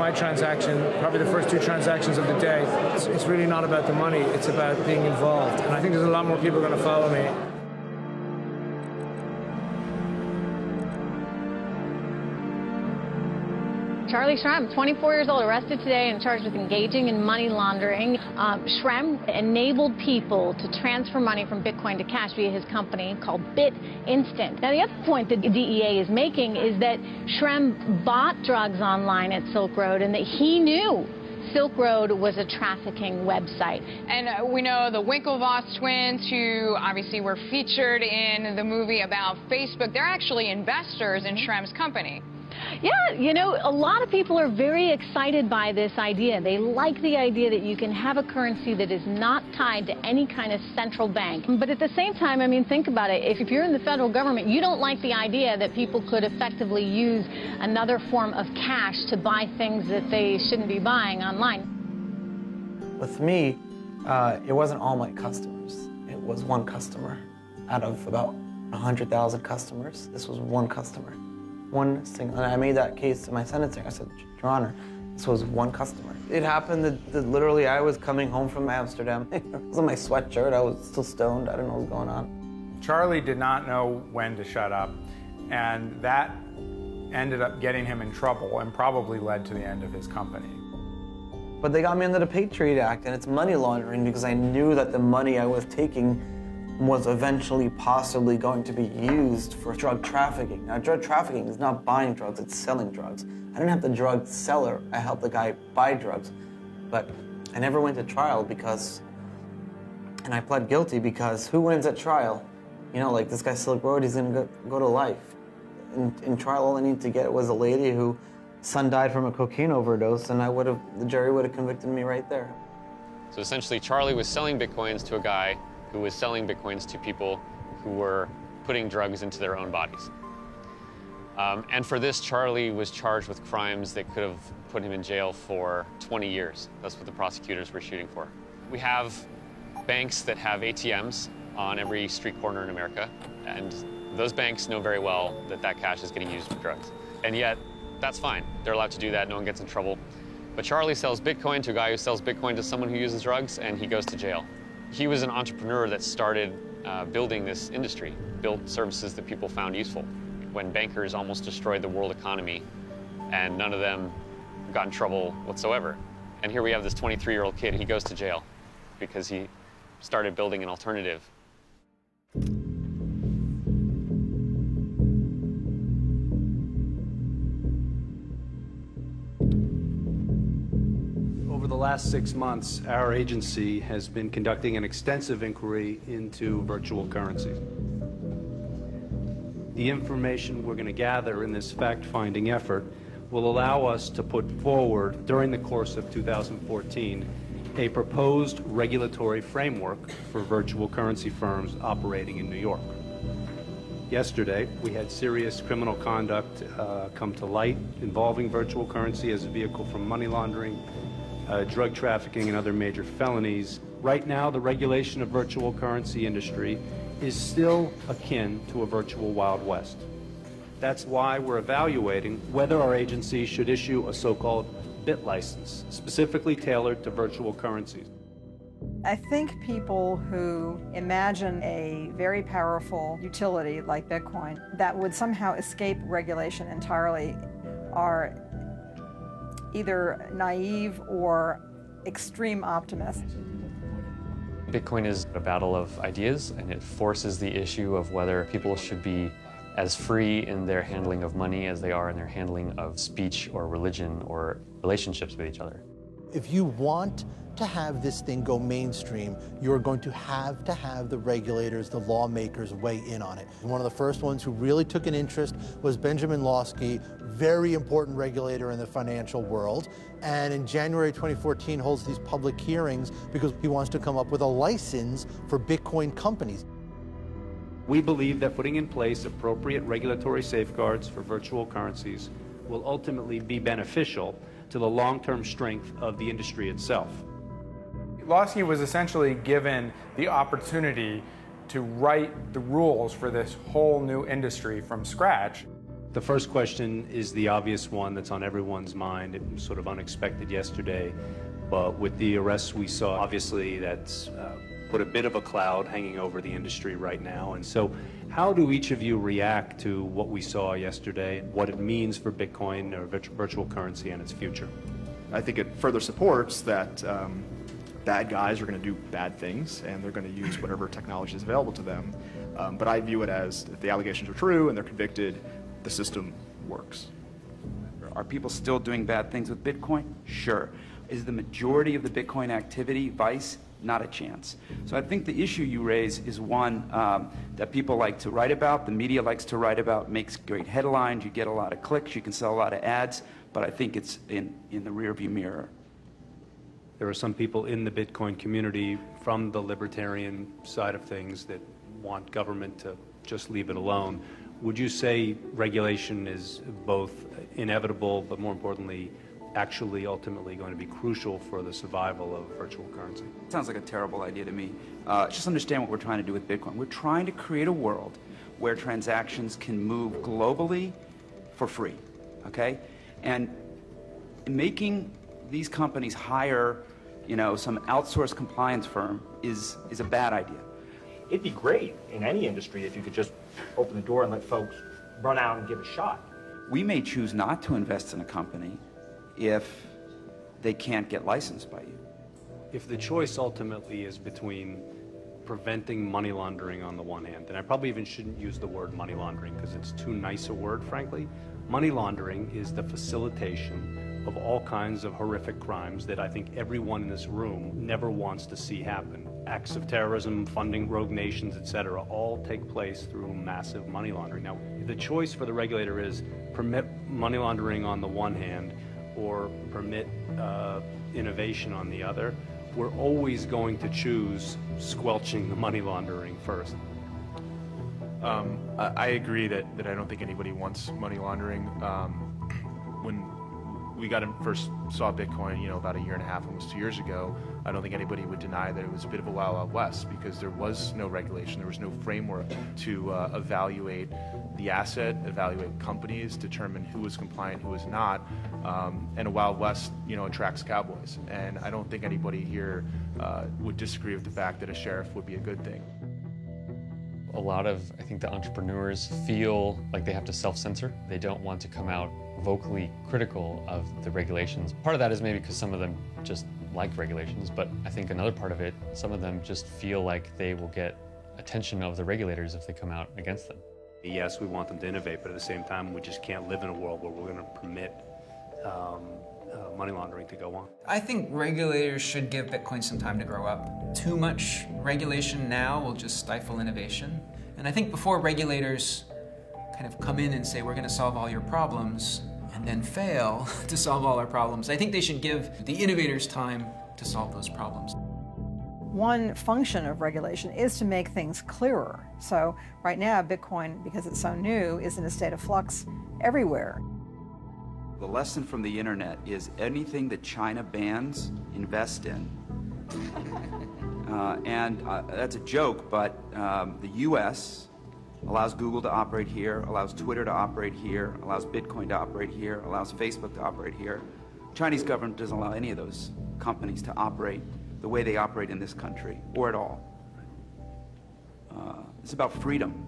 My transaction, probably the first two transactions of the day. It's, it's really not about the money, it's about being involved. And I think there's a lot more people going to follow me. Charlie Shrem, 24 years old, arrested today and charged with engaging in money laundering. Um, Shrem enabled people to transfer money from Bitcoin to cash via his company called Bit Instant. Now, the other point that the DEA is making is that Shrem bought drugs online at Silk Road and that he knew Silk Road was a trafficking website. And uh, we know the Winklevoss twins, who obviously were featured in the movie about Facebook, they're actually investors in Shrem's company. Yeah, you know, a lot of people are very excited by this idea. They like the idea that you can have a currency that is not tied to any kind of central bank. But at the same time, I mean, think about it. If you're in the federal government, you don't like the idea that people could effectively use another form of cash to buy things that they shouldn't be buying online. With me, uh, it wasn't all my customers. It was one customer out of about 100,000 customers. This was one customer. One single, and I made that case in my sentencing. I said, Your Honor, this was one customer. It happened that, that literally I was coming home from Amsterdam. it was on my sweatshirt. I was still stoned. I didn't know what was going on. Charlie did not know when to shut up, and that ended up getting him in trouble and probably led to the end of his company. But they got me under the Patriot Act, and it's money laundering because I knew that the money I was taking was eventually possibly going to be used for drug trafficking. Now, drug trafficking is not buying drugs, it's selling drugs. I didn't have the drug seller, I helped the guy buy drugs. But I never went to trial because, and I pled guilty because who wins at trial? You know, like this guy Silk Road, he's gonna go, go to life. In, in trial, all I need to get was a lady who son died from a cocaine overdose, and I would have the jury would have convicted me right there. So essentially, Charlie was selling bitcoins to a guy who was selling bitcoins to people who were putting drugs into their own bodies. Um, and for this, Charlie was charged with crimes that could have put him in jail for 20 years. That's what the prosecutors were shooting for. We have banks that have ATMs on every street corner in America, and those banks know very well that that cash is getting used for drugs. And yet, that's fine. They're allowed to do that, no one gets in trouble. But Charlie sells Bitcoin to a guy who sells Bitcoin to someone who uses drugs, and he goes to jail. He was an entrepreneur that started uh, building this industry, built services that people found useful. When bankers almost destroyed the world economy, and none of them got in trouble whatsoever. And here we have this 23 year old kid, he goes to jail because he started building an alternative. The last six months, our agency has been conducting an extensive inquiry into virtual currencies. The information we're going to gather in this fact-finding effort will allow us to put forward, during the course of 2014, a proposed regulatory framework for virtual currency firms operating in New York. Yesterday, we had serious criminal conduct uh, come to light involving virtual currency as a vehicle for money laundering, uh, drug trafficking, and other major felonies. Right now, the regulation of virtual currency industry is still akin to a virtual Wild West. That's why we're evaluating whether our agency should issue a so-called bit license, specifically tailored to virtual currencies. I think people who imagine a very powerful utility like Bitcoin that would somehow escape regulation entirely are either naive or extreme optimist. Bitcoin is a battle of ideas, and it forces the issue of whether people should be as free in their handling of money as they are in their handling of speech or religion or relationships with each other. If you want to have this thing go mainstream, you're going to have to have the regulators, the lawmakers weigh in on it. One of the first ones who really took an interest was Benjamin Lawsky, very important regulator in the financial world. And in January 2014 holds these public hearings because he wants to come up with a license for Bitcoin companies. We believe that putting in place appropriate regulatory safeguards for virtual currencies will ultimately be beneficial to the long-term strength of the industry itself. Lawsky was essentially given the opportunity to write the rules for this whole new industry from scratch. The first question is the obvious one that's on everyone's mind. It was sort of unexpected yesterday, but with the arrests we saw, obviously that's uh, put a bit of a cloud hanging over the industry right now. And so, how do each of you react to what we saw yesterday, and what it means for Bitcoin or virtual currency and its future? I think it further supports that um, bad guys are going to do bad things and they're going to use whatever technology is available to them. Um, but I view it as if the allegations are true and they're convicted, the system works. Are people still doing bad things with Bitcoin? Sure. Is the majority of the Bitcoin activity vice? Not a chance. So I think the issue you raise is one um, that people like to write about, the media likes to write about, makes great headlines, you get a lot of clicks, you can sell a lot of ads, but I think it's in, in the rearview mirror. There are some people in the Bitcoin community from the libertarian side of things that want government to just leave it alone. Would you say regulation is both inevitable, but more importantly, actually ultimately going to be crucial for the survival of virtual currency? Sounds like a terrible idea to me. Uh, just understand what we're trying to do with Bitcoin. We're trying to create a world where transactions can move globally for free, okay? And making these companies hire, you know, some outsourced compliance firm is, is a bad idea. It'd be great in any industry if you could just open the door and let folks run out and give a shot. We may choose not to invest in a company if they can't get licensed by you. If the choice ultimately is between preventing money laundering on the one hand, and I probably even shouldn't use the word money laundering because it's too nice a word, frankly. Money laundering is the facilitation of all kinds of horrific crimes that I think everyone in this room never wants to see happen. Acts of terrorism, funding rogue nations, etc., all take place through massive money laundering. Now, the choice for the regulator is permit money laundering on the one hand or permit uh, innovation on the other. We're always going to choose squelching the money laundering first. Um, I agree that, that I don't think anybody wants money laundering. Um, when we got in, first saw Bitcoin, you know, about a year and a half, almost two years ago, I don't think anybody would deny that it was a bit of a wild, wild west because there was no regulation, there was no framework to uh, evaluate the asset, evaluate companies, determine who was compliant, who was not. Um, and a wild west, you know, attracts cowboys. And I don't think anybody here uh, would disagree with the fact that a sheriff would be a good thing. A lot of, I think, the entrepreneurs feel like they have to self-censor. They don't want to come out vocally critical of the regulations. Part of that is maybe because some of them just like regulations, but I think another part of it, some of them just feel like they will get attention of the regulators if they come out against them. Yes, we want them to innovate, but at the same time, we just can't live in a world where we're going to permit um, uh, money laundering to go on. I think regulators should give Bitcoin some time to grow up. Too much regulation now will just stifle innovation. And I think before regulators kind of come in and say, we're going to solve all your problems, and then fail to solve all our problems, I think they should give the innovators time to solve those problems. One function of regulation is to make things clearer. So right now, Bitcoin, because it's so new, is in a state of flux everywhere. The lesson from the internet is anything that China bans, invest in. Uh, and uh, that's a joke, but um, the U.S. allows Google to operate here, allows Twitter to operate here, allows Bitcoin to operate here, allows Facebook to operate here. Chinese government doesn't allow any of those companies to operate the way they operate in this country, or at all. Uh, it's about freedom,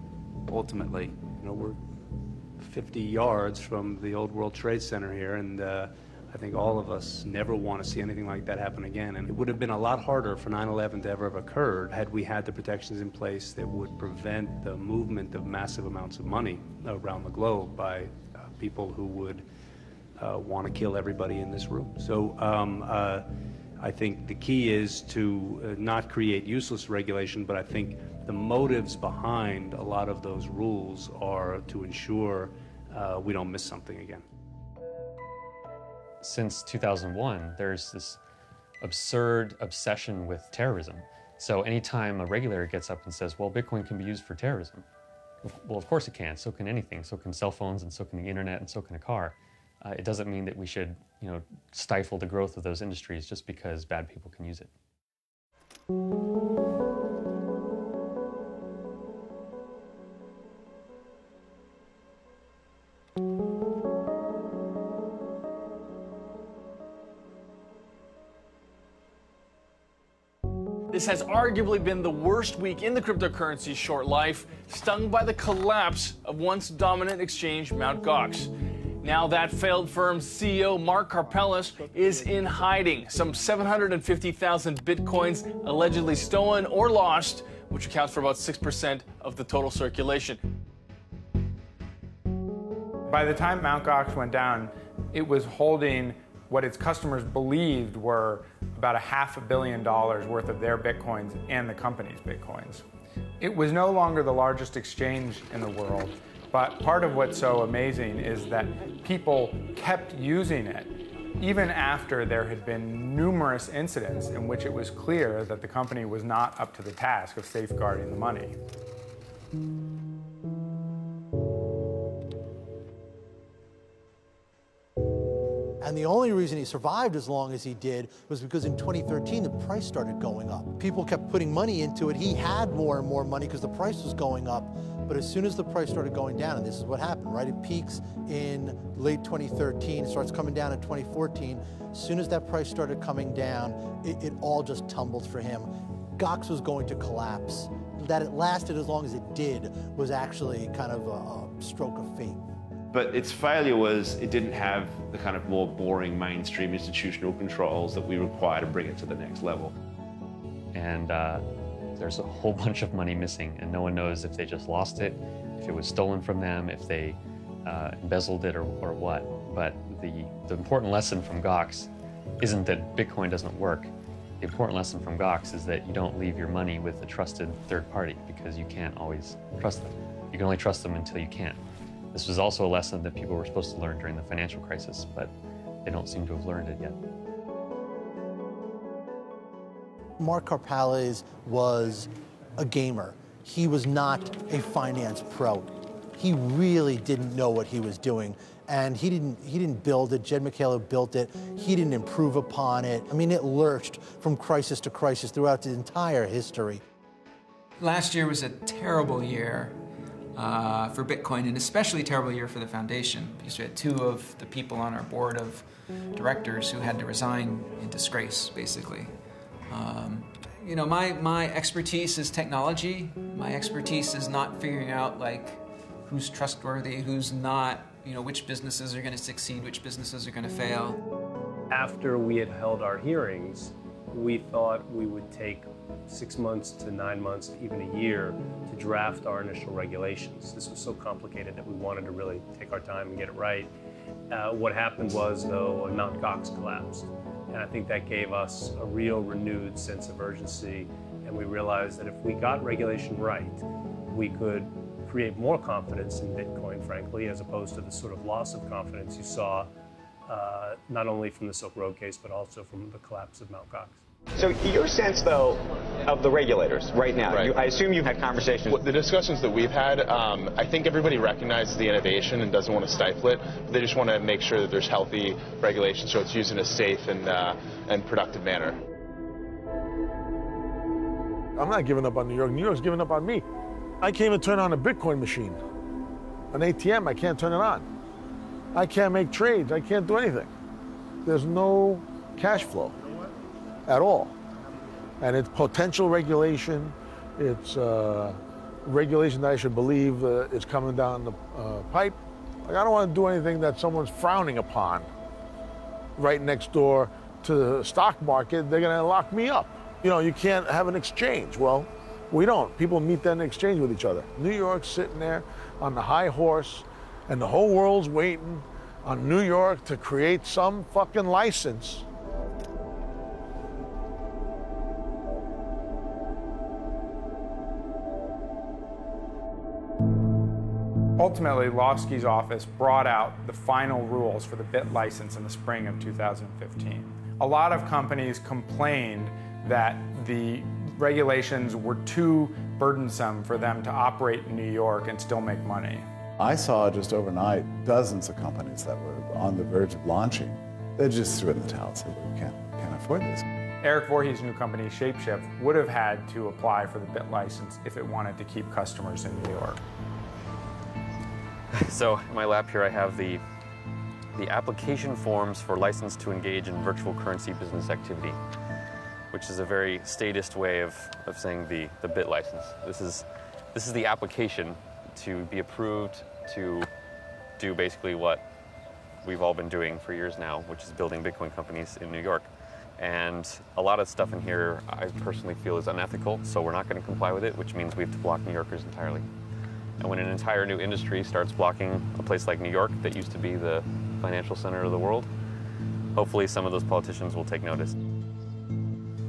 ultimately. You know, we're 50 yards from the old World Trade Center here, and uh, I think all of us never want to see anything like that happen again. And it would have been a lot harder for 9 11 to ever have occurred had we had the protections in place that would prevent the movement of massive amounts of money around the globe by uh, people who would uh, want to kill everybody in this room. So um, uh, I think the key is to uh, not create useless regulation, but I think the motives behind a lot of those rules are to ensure uh, we don't miss something again. Since 2001, there's this absurd obsession with terrorism. So anytime a regulator gets up and says, well, Bitcoin can be used for terrorism, well, of course it can. So can anything. So can cell phones, and so can the internet, and so can a car. Uh, it doesn't mean that we should, you know, stifle the growth of those industries just because bad people can use it. This has arguably been the worst week in the cryptocurrency's short life, stung by the collapse of once dominant exchange Mt. Gox. Now, that failed firm's CEO, Mark Karpelès, is in hiding. Some 750,000 bitcoins allegedly stolen or lost, which accounts for about 6% of the total circulation. By the time Mt. Gox went down, it was holding what its customers believed were about a half a billion dollars worth of their bitcoins and the company's bitcoins. It was no longer the largest exchange in the world, but part of what's so amazing is that people kept using it even after there had been numerous incidents in which it was clear that the company was not up to the task of safeguarding the money. And the only reason he survived as long as he did was because in 2013 the price started going up. People kept putting money into it. He had more and more money because the price was going up. But as soon as the price started going down, and this is what happened, right? It peaks in late 2013, it starts coming down in 2014. As soon as that price started coming down, it, it all just tumbled for him. Gox was going to collapse. That it lasted as long as it did was actually kind of a, a stroke of fate. But its failure was it didn't have the kind of more boring mainstream institutional controls that we require to bring it to the next level. And uh, there's a whole bunch of money missing, and no one knows if they just lost it, if it was stolen from them, if they uh, embezzled it, or, or what. But the, the important lesson from Gox isn't that Bitcoin doesn't work. The important lesson from Gox is that you don't leave your money with a trusted third party because you can't always trust them. You can only trust them until you can't. This was also a lesson that people were supposed to learn during the financial crisis, but they don't seem to have learned it yet. Mark Karpelès was a gamer. He was not a finance pro. He really didn't know what he was doing. And he didn't, he didn't build it. Jed McCaleb built it. He didn't improve upon it. I mean, it lurched from crisis to crisis throughout the entire history. Last year was a terrible year uh, for Bitcoin, and especially terrible year for the foundation because we had two of the people on our board of directors who had to resign in disgrace, basically. Um, you know, my, my expertise is technology. My expertise is not figuring out like who's trustworthy, who's not, you know, which businesses are going to succeed, which businesses are going to fail. After we had held our hearings, we thought we would take six months to nine months, even a year, to draft our initial regulations. This was so complicated that we wanted to really take our time and get it right. Uh, what happened was, though, Mt. Gox collapsed. And I think that gave us a real renewed sense of urgency. And we realized that if we got regulation right, we could create more confidence in Bitcoin, frankly, as opposed to the sort of loss of confidence you saw uh, not only from the Silk Road case, but also from the collapse of Mt. Gox. So your sense, though, of the regulators right now, Right. You, I assume you've had conversations. Well, the discussions that we've had, um, I think everybody recognizes the innovation and doesn't want to stifle it. But they just want to make sure that there's healthy regulation, so it's used in a safe and uh, and productive manner. I'm not giving up on New York. New York's giving up on me. I can't even turn on a Bitcoin machine. An ATM, I can't turn it on. I can't make trades. I can't do anything. There's no cash flow at all. And it's potential regulation. It's uh, regulation that I should believe uh, is coming down the uh, pipe. Like, I don't want to do anything that someone's frowning upon right next door to the stock market. They're going to lock me up. You know, you can't have an exchange. Well, we don't. People meet then exchange with each other. New York's sitting there on the high horse, and the whole world's waiting on New York to create some fucking license. Ultimately, Lawsky's office brought out the final rules for the BIT license in the spring of 2015. A lot of companies complained that the regulations were too burdensome for them to operate in New York and still make money. I saw just overnight dozens of companies that were on the verge of launching. They just threw in the towel and said, we can't, can't afford this. Erik Voorhees' new company, Shapeshift, would have had to apply for the BIT license if it wanted to keep customers in New York. So in my lap here I have the, the application forms for license to engage in virtual currency business activity, which is a very statist way of, of saying the, the bit license. This is, this is the application to be approved to do basically what we've all been doing for years now, which is building Bitcoin companies in New York. And a lot of stuff in here I personally feel is unethical, so we're not going to comply with it, which means we have to block New Yorkers entirely. And when an entire new industry starts blocking a place like New York that used to be the financial center of the world, hopefully some of those politicians will take notice.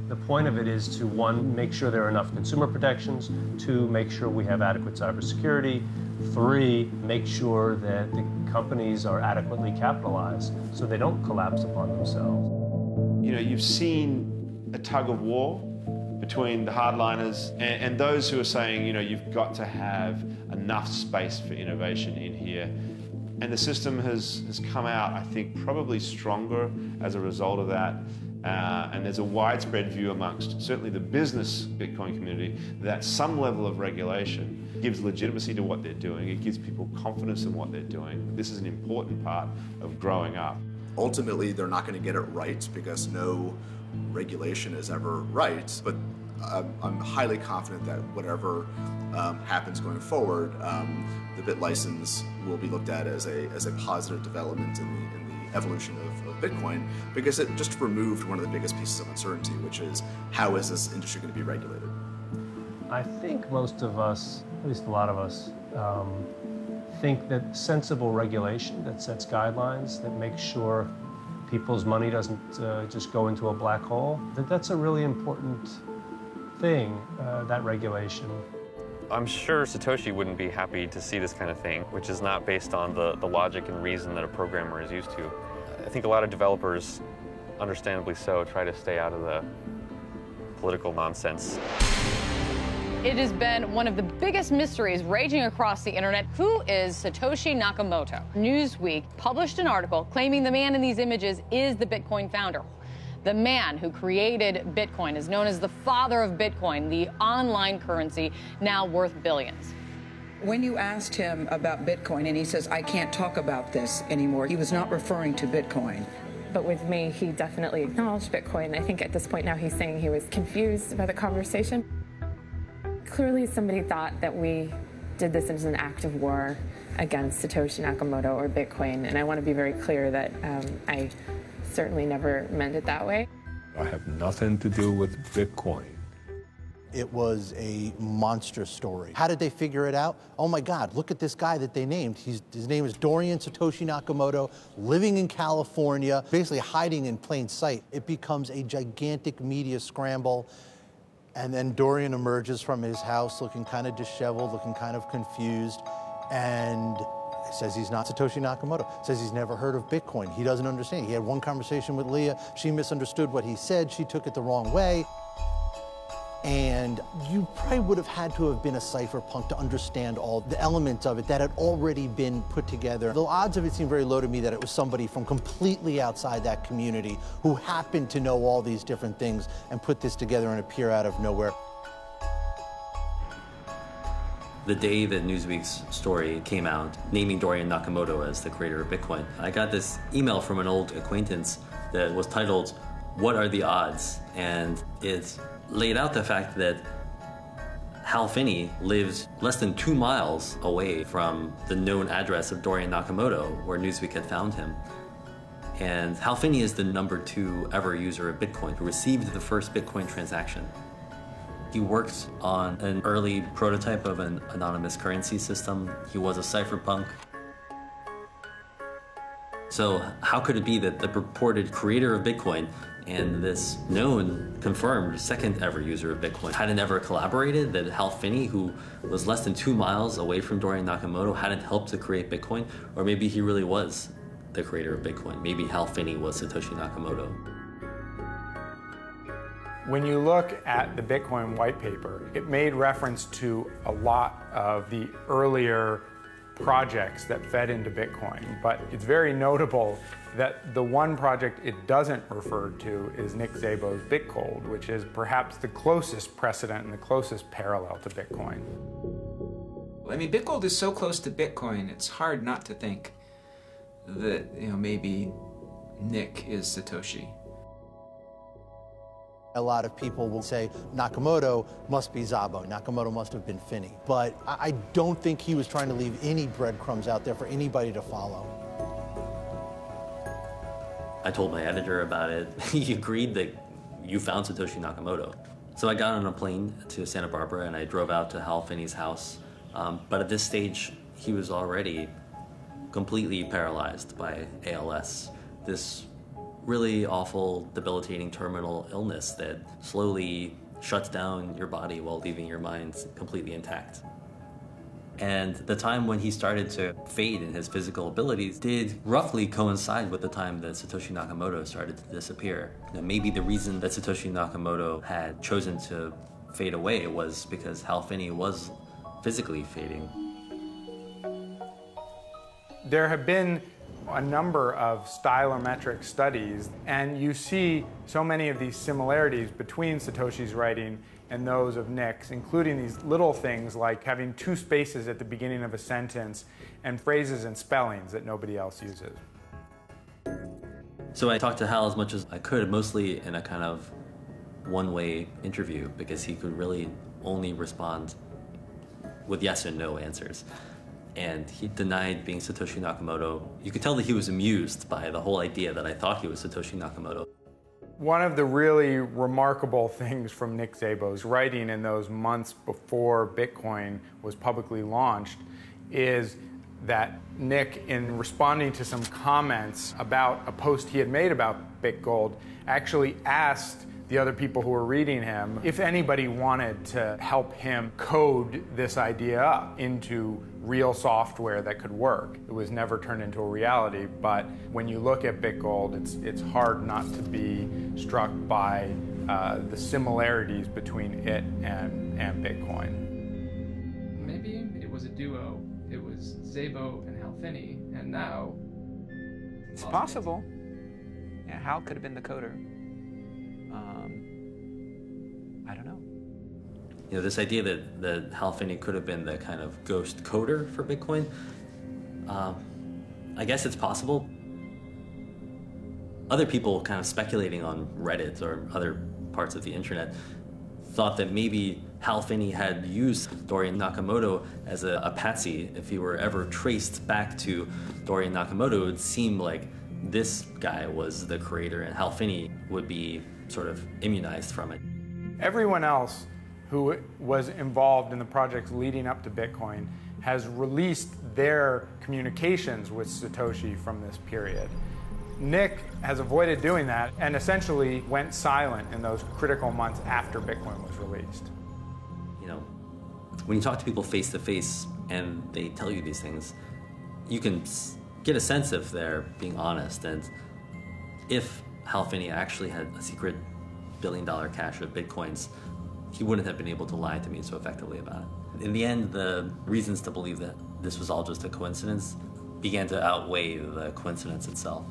The point of it is to, one, make sure there are enough consumer protections, two, make sure we have adequate cybersecurity, three, make sure that the companies are adequately capitalized so they don't collapse upon themselves. You know, you've seen a tug of war between the hardliners and, and those who are saying, you know, you've got to have enough space for innovation in here. And the system has, has come out, I think, probably stronger as a result of that. Uh, and there's a widespread view amongst certainly the business Bitcoin community that some level of regulation gives legitimacy to what they're doing. It gives people confidence in what they're doing. This is an important part of growing up. Ultimately, they're not going to get it right because no regulation is ever right. But I'm, highly confident that whatever um, happens going forward, um, the bit license will be looked at as a, as a positive development in the, in the evolution of, of Bitcoin because it just removed one of the biggest pieces of uncertainty, which is how is this industry going to be regulated? I think most of us, at least a lot of us, um, think that sensible regulation that sets guidelines, that makes sure people's money doesn't uh, just go into a black hole, that that's a really important thing, uh, that regulation. I'm sure Satoshi wouldn't be happy to see this kind of thing, which is not based on the, the logic and reason that a programmer is used to. I think a lot of developers, understandably so, try to stay out of the political nonsense. It has been one of the biggest mysteries raging across the internet. Who is Satoshi Nakamoto? Newsweek published an article claiming the man in these images is the Bitcoin founder. The man who created Bitcoin is known as the father of Bitcoin, the online currency now worth billions. When you asked him about Bitcoin and he says, I can't talk about this anymore, he was not referring to Bitcoin. But with me, he definitely acknowledged Bitcoin. I think at this point now he's saying he was confused by the conversation. Clearly, somebody thought that we did this as an act of war against Satoshi Nakamoto or Bitcoin, and I want to be very clear that um, I certainly never meant it that way. I have nothing to do with Bitcoin. It was a monstrous story. How did they figure it out? Oh my God, look at this guy that they named. He's, his name is Dorian Satoshi Nakamoto, living in California, basically hiding in plain sight. It becomes a gigantic media scramble. And then Dorian emerges from his house looking kind of disheveled, looking kind of confused, and says he's not Satoshi Nakamoto, says he's never heard of Bitcoin. He doesn't understand. He had one conversation with Leah. She misunderstood what he said. She took it the wrong way. And you probably would have had to have been a cypherpunk to understand all the elements of it that had already been put together. The odds of it seem very low to me that it was somebody from completely outside that community who happened to know all these different things and put this together and appear out of nowhere. The day that Newsweek's story came out, naming Dorian Nakamoto as the creator of Bitcoin, I got this email from an old acquaintance that was titled, What Are the Odds? And it laid out the fact that Hal Finney lives less than two miles away from the known address of Dorian Nakamoto, where Newsweek had found him. And Hal Finney is the number two ever user of Bitcoin who received the first Bitcoin transaction. He worked on an early prototype of an anonymous currency system. He was a cypherpunk. So, how could it be that the purported creator of Bitcoin and this known, confirmed second ever user of Bitcoin hadn't ever collaborated, that Hal Finney, who was less than two miles away from Dorian Nakamoto, hadn't helped to create Bitcoin, or maybe he really was the creator of Bitcoin. Maybe Hal Finney was Satoshi Nakamoto. When you look at the Bitcoin white paper, it made reference to a lot of the earlier projects that fed into Bitcoin, but it's very notable that the one project it doesn't refer to is Nick Szabo's Bitgold, which is perhaps the closest precedent and the closest parallel to Bitcoin. I mean, Bitgold is so close to Bitcoin, it's hard not to think that, you know, maybe Nick is Satoshi. A lot of people will say Nakamoto must be Szabo, Nakamoto must have been Finney. But I don't think he was trying to leave any breadcrumbs out there for anybody to follow. I told my editor about it. he agreed that you found Satoshi Nakamoto. So I got on a plane to Santa Barbara and I drove out to Hal Finney's house. Um, but at this stage, he was already completely paralyzed by ALS. This really awful, debilitating terminal illness that slowly shuts down your body while leaving your mind completely intact. And the time when he started to fade in his physical abilities did roughly coincide with the time that Satoshi Nakamoto started to disappear. Now, maybe the reason that Satoshi Nakamoto had chosen to fade away was because Hal Finney was physically fading. There have been a number of stylometric studies, and you see so many of these similarities between Satoshi's writing and those of Nick's, including these little things like having two spaces at the beginning of a sentence and phrases and spellings that nobody else uses. So I talked to Hal as much as I could, mostly in a kind of one-way interview because he could really only respond with yes and no answers. And he denied being Satoshi Nakamoto. You could tell that he was amused by the whole idea that I thought he was Satoshi Nakamoto. One of the really remarkable things from Nick Szabo's writing in those months before Bitcoin was publicly launched is that Nick, in responding to some comments about a post he had made about BitGold, actually asked the other people who were reading him if anybody wanted to help him code this idea up into real software that could work. It was never turned into a reality, but when you look at BitGold, it's, it's hard not to be struck by uh, the similarities between it and, and Bitcoin. Maybe it was a duo. It was Szabo and Hal Finney, and now. It's possible. Yeah, Hal could have been the coder. Um, I don't know. You know, this idea that, that Hal Finney could have been the kind of ghost coder for Bitcoin, um, I guess it's possible. Other people kind of speculating on Reddit or other parts of the internet thought that maybe Hal Finney had used Dorian Nakamoto as a, a patsy. If he were ever traced back to Dorian Nakamoto, it would seem like this guy was the creator and Hal Finney would be sort of immunized from it. Everyone else who was involved in the projects leading up to Bitcoin has released their communications with Satoshi from this period. Nick has avoided doing that and essentially went silent in those critical months after Bitcoin was released. You know, when you talk to people face to face and they tell you these things, you can get a sense if they're being honest. And if Hal Finney actually had a secret billion dollar cache of Bitcoins, he wouldn't have been able to lie to me so effectively about it. In the end, the reasons to believe that this was all just a coincidence began to outweigh the coincidence itself.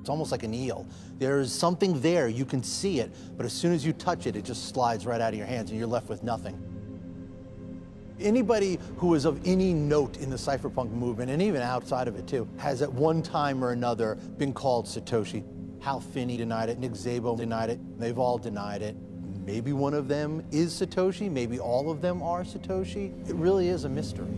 It's almost like an eel. There's something there, you can see it, but as soon as you touch it, it just slides right out of your hands and you're left with nothing. Anybody who is of any note in the cypherpunk movement, and even outside of it too, has at one time or another been called Satoshi. Hal Finney denied it, Nick Szabo denied it, they've all denied it. Maybe one of them is Satoshi, maybe all of them are Satoshi. It really is a mystery.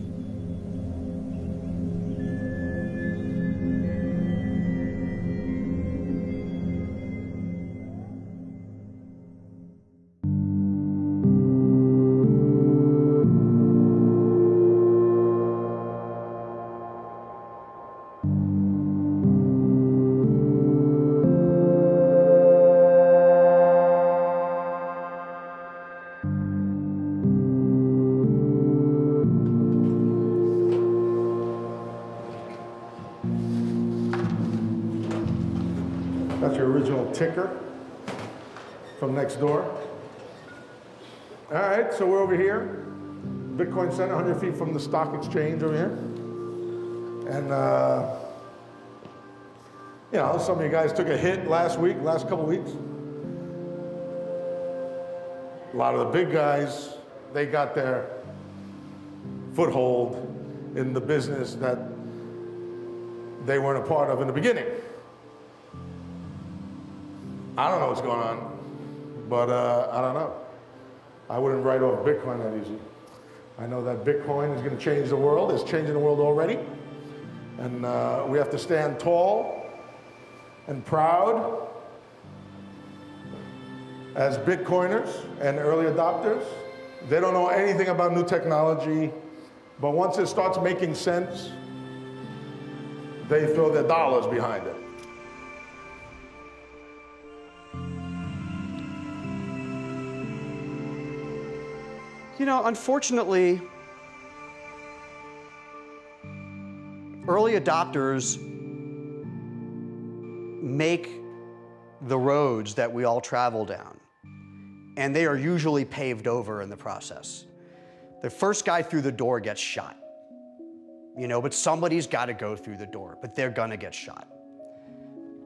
Next door. All right, so we're over here. Bitcoin Center, 100 feet from the stock exchange over here. And, uh, you know, some of you guys took a hit last week, last couple weeks. A lot of the big guys, they got their foothold in the business that they weren't a part of in the beginning. I don't know what's going on, but uh, I don't know. I wouldn't write off Bitcoin that easy. I know that Bitcoin is going to change the world. It's changing the world already. And uh, we have to stand tall and proud as Bitcoiners and early adopters. They don't know anything about new technology, but once it starts making sense, they throw their dollars behind it. You know, unfortunately, early adopters make the roads that we all travel down, and they are usually paved over in the process. The first guy through the door gets shot, you know, but somebody's got to go through the door, but they're gonna get shot.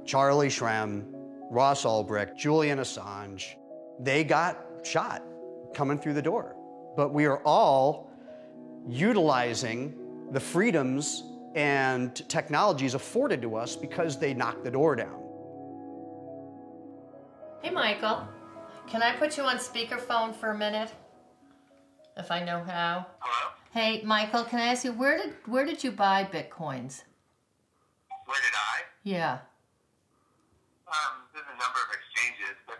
Charlie Shrem, Ross Ulbricht, Julian Assange, they got shot coming through the door but we are all utilizing the freedoms and technologies afforded to us because they knock the door down. Hey, Michael. Can I put you on speakerphone for a minute? If I know how. Hello? Hey, Michael, can I ask you where did where did you buy bitcoins? Where did I? Yeah. Um, there's a number of exchanges, but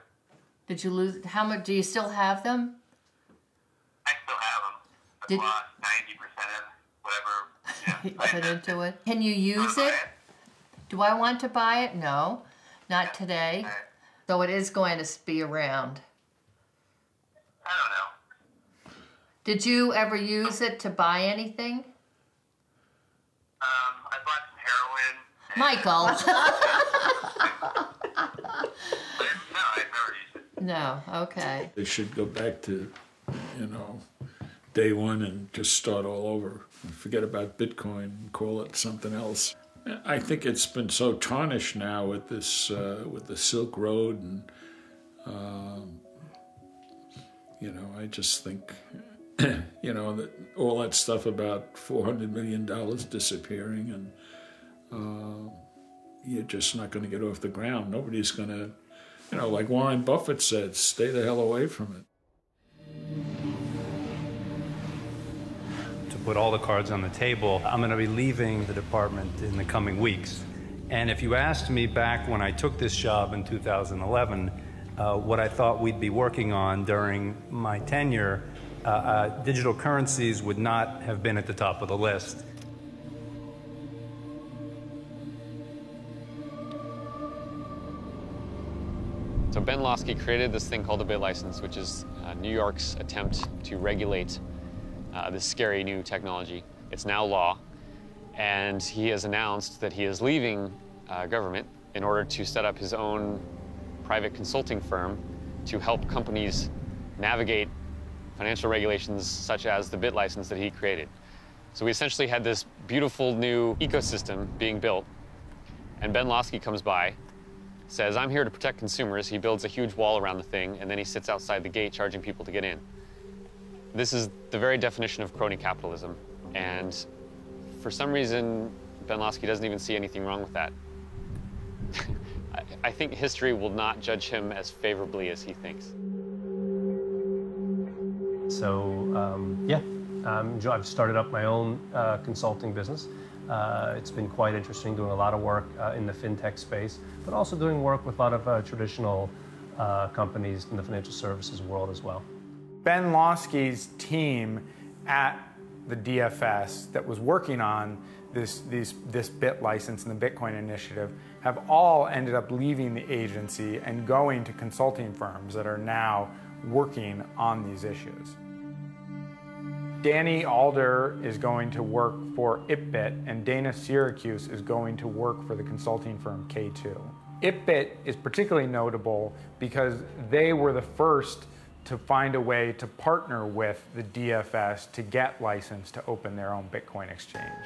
Did you lose how much do you still have them? I still have them. I've Did- lost 90% of whatever. You put into it. Can you use it? Do I want to buy it? No, not today. So it is going to be around. I don't know. Did you ever use it to buy anything? Um, I bought some heroin. Michael. No, I've never used it. no, okay. They should go back to, you know, day one and just start all over. Forget about Bitcoin call it something else. I think it's been so tarnished now with this, uh, with the Silk Road, and um, you know, I just think, you know, that all that stuff about four hundred million dollars disappearing, and uh, you're just not going to get off the ground. Nobody's going to, you know, like Warren Buffett said, stay the hell away from it. Put all the cards on the table. I'm going to be leaving the department in the coming weeks. And if you asked me back when I took this job in 2011, uh, what I thought we'd be working on during my tenure, uh, uh, digital currencies would not have been at the top of the list. So Ben Lawsky created this thing called the BitLicense, which is uh, New York's attempt to regulate uh, this scary new technology. It's now law, and he has announced that he is leaving uh, government in order to set up his own private consulting firm to help companies navigate financial regulations such as the BitLicense that he created. So we essentially had this beautiful new ecosystem being built, and Ben Lawsky comes by, says, I'm here to protect consumers. He builds a huge wall around the thing, and then he sits outside the gate charging people to get in. This is the very definition of crony capitalism, and for some reason, Ben Lawsky doesn't even see anything wrong with that. I, I think history will not judge him as favorably as he thinks. So um, yeah, um, I've started up my own uh, consulting business. Uh, it's been quite interesting doing a lot of work uh, in the fintech space, but also doing work with a lot of uh, traditional uh, companies in the financial services world as well. Ben Lawsky's team at the DFS that was working on this, these, this BitLicense and the Bitcoin initiative have all ended up leaving the agency and going to consulting firms that are now working on these issues. Danny Alter is going to work for ItBit, and Dana Syracuse is going to work for the consulting firm K2. ItBit is particularly notable because they were the first to find a way to partner with the DFS to get licensed to open their own Bitcoin exchange.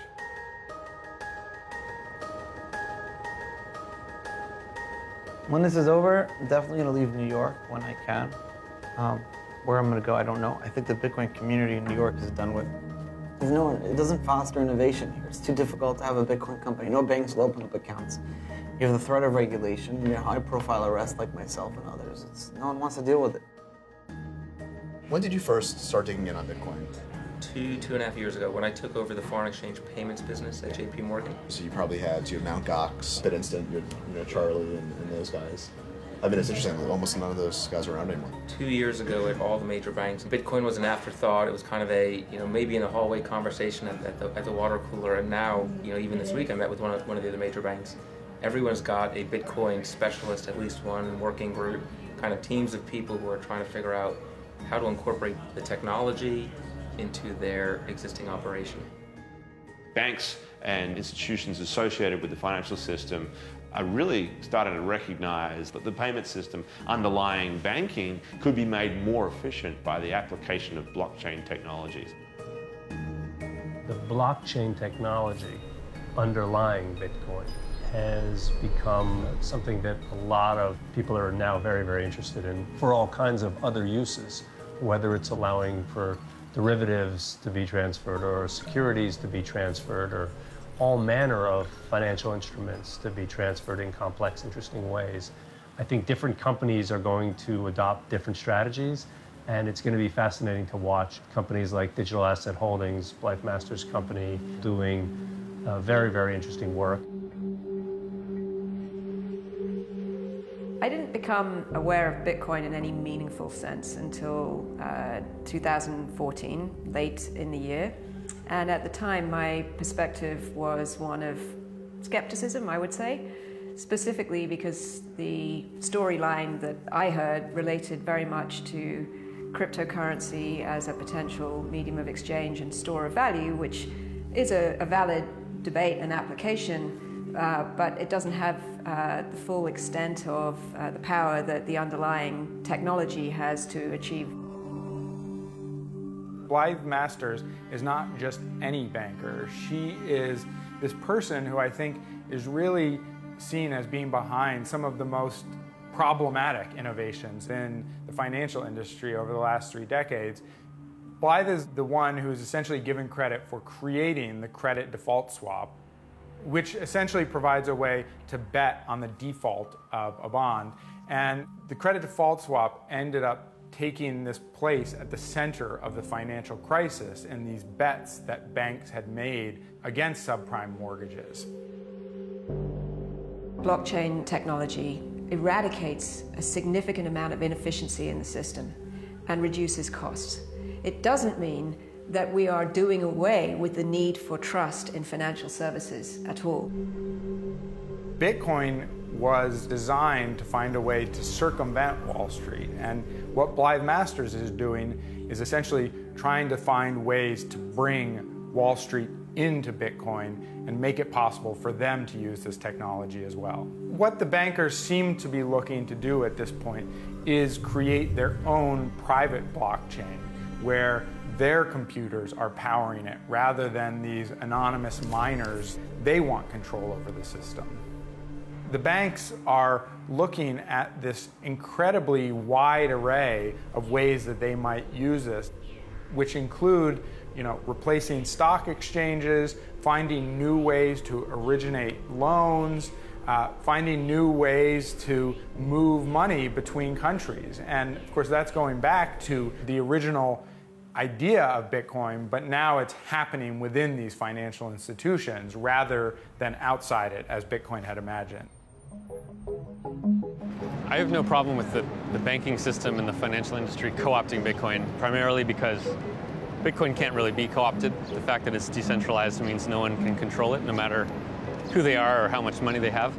When this is over, I'm definitely going to leave New York when I can. Um, where I'm going to go, I don't know. I think the Bitcoin community in New York is done with. There's no, it doesn't foster innovation here. It's too difficult to have a Bitcoin company. No banks will open up accounts. You have the threat of regulation. You have high-profile arrests like myself and others. It's, no one wants to deal with it. When did you first start digging in on Bitcoin? Two, two and a half years ago when I took over the foreign exchange payments business at JP Morgan. So you probably had you know, Mt. Gox, BitInstant, you, you know Charlie, and, and those guys. I mean, it's mm-hmm. interesting. Almost none of those guys are around anymore. Two years ago at all the major banks, Bitcoin was an afterthought. It was kind of a, you know, maybe in a hallway conversation at, at, the, at the water cooler. And now, you know, even this mm-hmm. week I met with one of, one of the other major banks. Everyone's got a Bitcoin specialist, at least one working group, kind of teams of people who are trying to figure out how to incorporate the technology into their existing operation. Banks and institutions associated with the financial system are really starting to recognize that the payment system underlying banking could be made more efficient by the application of blockchain technologies. The blockchain technology underlying Bitcoin has become something that a lot of people are now very, very interested in for all kinds of other uses, whether it's allowing for derivatives to be transferred or securities to be transferred or all manner of financial instruments to be transferred in complex, interesting ways. I think different companies are going to adopt different strategies, and it's going to be fascinating to watch companies like Digital Asset Holdings, Blythe Masters Company, doing uh, very, very interesting work. I didn't become aware of Bitcoin in any meaningful sense until uh, 2014, late in the year. And at the time, my perspective was one of skepticism, I would say, specifically because the storyline that I heard related very much to cryptocurrency as a potential medium of exchange and store of value, which is a, a valid debate and application, uh, but it doesn't have uh, the full extent of uh, the power that the underlying technology has to achieve. Blythe Masters is not just any banker. She is this person who I think is really seen as being behind some of the most problematic innovations in the financial industry over the last three decades. Blythe is the one who is essentially given credit for creating the credit default swap, which essentially provides a way to bet on the default of a bond. And the credit default swap ended up taking this place at the center of the financial crisis and these bets that banks had made against subprime mortgages. Blockchain technology eradicates a significant amount of inefficiency in the system and reduces costs. It doesn't mean that we are doing away with the need for trust in financial services at all. Bitcoin was designed to find a way to circumvent Wall Street. And what Blythe Masters is doing is essentially trying to find ways to bring Wall Street into Bitcoin and make it possible for them to use this technology as well. What the bankers seem to be looking to do at this point is create their own private blockchain where their computers are powering it rather than these anonymous miners. They want control over the system. The banks are looking at this incredibly wide array of ways that they might use this, which include you know, replacing stock exchanges, finding new ways to originate loans, uh, finding new ways to move money between countries. And of course, that's going back to the original idea of Bitcoin, but now it's happening within these financial institutions rather than outside it as Bitcoin had imagined. I have no problem with the, the banking system and the financial industry co-opting Bitcoin, primarily because Bitcoin can't really be co-opted. The fact that it's decentralized means no one can control it, no matter who they are or how much money they have.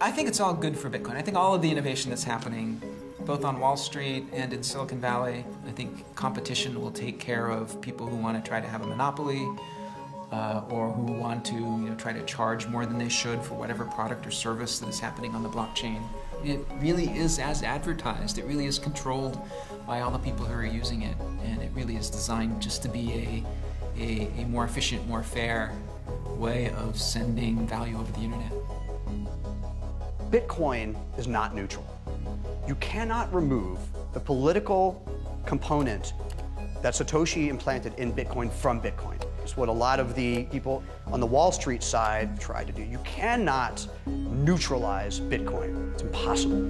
I think it's all good for Bitcoin. I think all of the innovation that's happening, both on Wall Street and in Silicon Valley, I think competition will take care of people who want to try to have a monopoly uh, or who want to you know, try to charge more than they should for whatever product or service that is happening on the blockchain. It really is as advertised. It really is controlled by all the people who are using it, and it really is designed just to be a, a, a more efficient, more fair way of sending value over the internet. Bitcoin is not neutral. You cannot remove the political component that Satoshi implanted in Bitcoin from Bitcoin. It's what a lot of the people on the Wall Street side try to do. You cannot neutralize Bitcoin. It's impossible.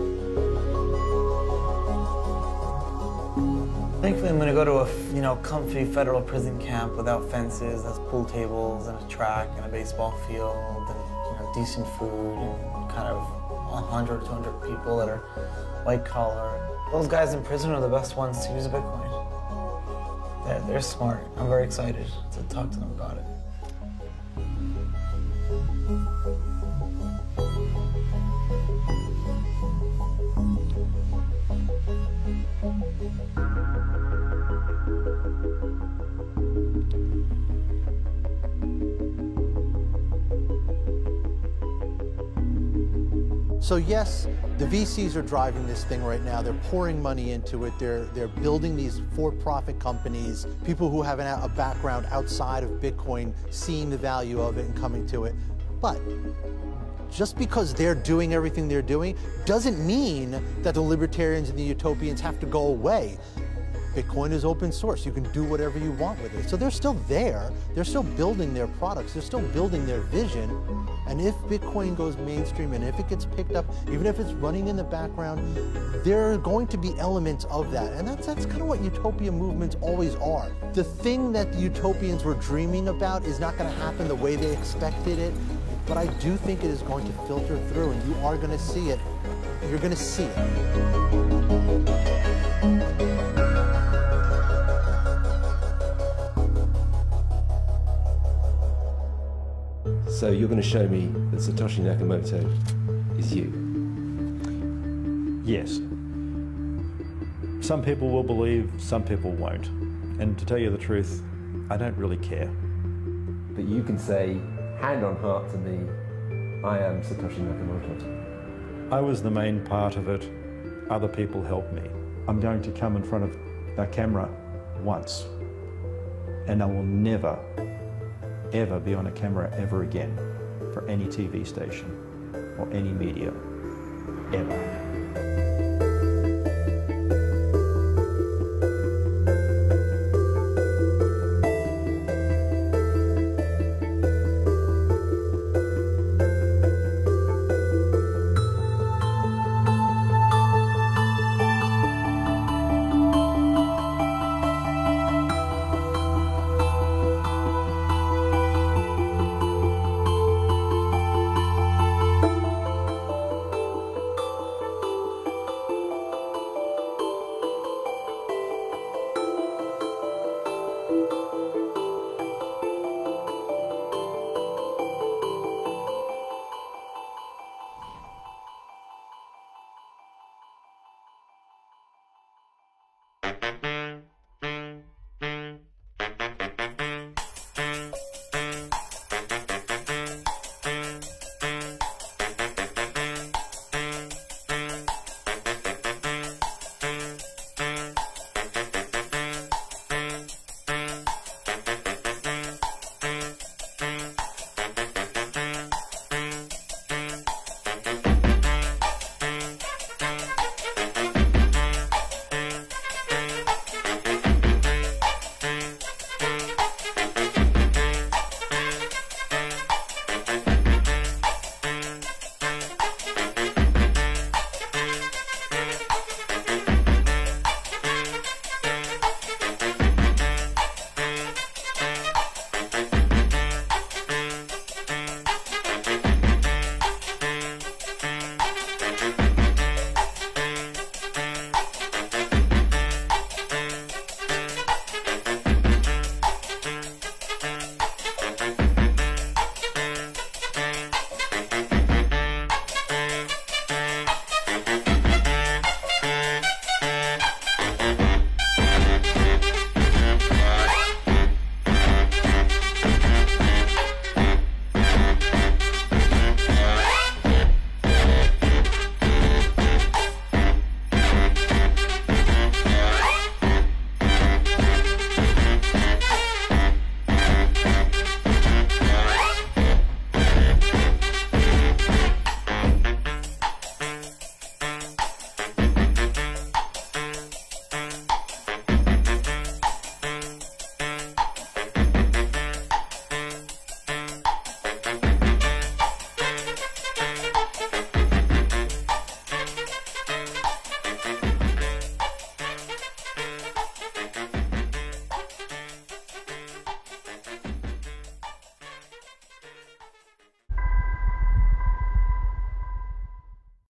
Thankfully, I'm going to go to a you know comfy federal prison camp without fences, has pool tables and a track and a baseball field and you know decent food and kind of 100 200 people that are white collar. Those guys in prison are the best ones to use Bitcoin. They're, they're smart. I'm very excited to talk to them about it. So yes, the VCs are driving this thing right now. They're pouring money into it. They're, they're building these for-profit companies, people who have an, a background outside of Bitcoin, seeing the value of it and coming to it. But just because they're doing everything they're doing doesn't mean that the libertarians and the utopians have to go away. Bitcoin is open source. You can do whatever you want with it. So they're still there. They're still building their products. They're still building their vision. And if Bitcoin goes mainstream and if it gets picked up, even if it's running in the background, there are going to be elements of that. And that's, that's kind of what utopia movements always are. The thing that the utopians were dreaming about is not going to happen the way they expected it. But I do think it is going to filter through and you are going to see it. You're going to see it. So you're going to show me that Satoshi Nakamoto is you? Yes. Some people will believe, some people won't. And to tell you the truth, I don't really care. But you can say, hand on heart to me, I am Satoshi Nakamoto. I was the main part of it. Other people helped me. I'm going to come in front of a camera once. And I will never, ever be on a camera ever again for any TV station or any media, ever.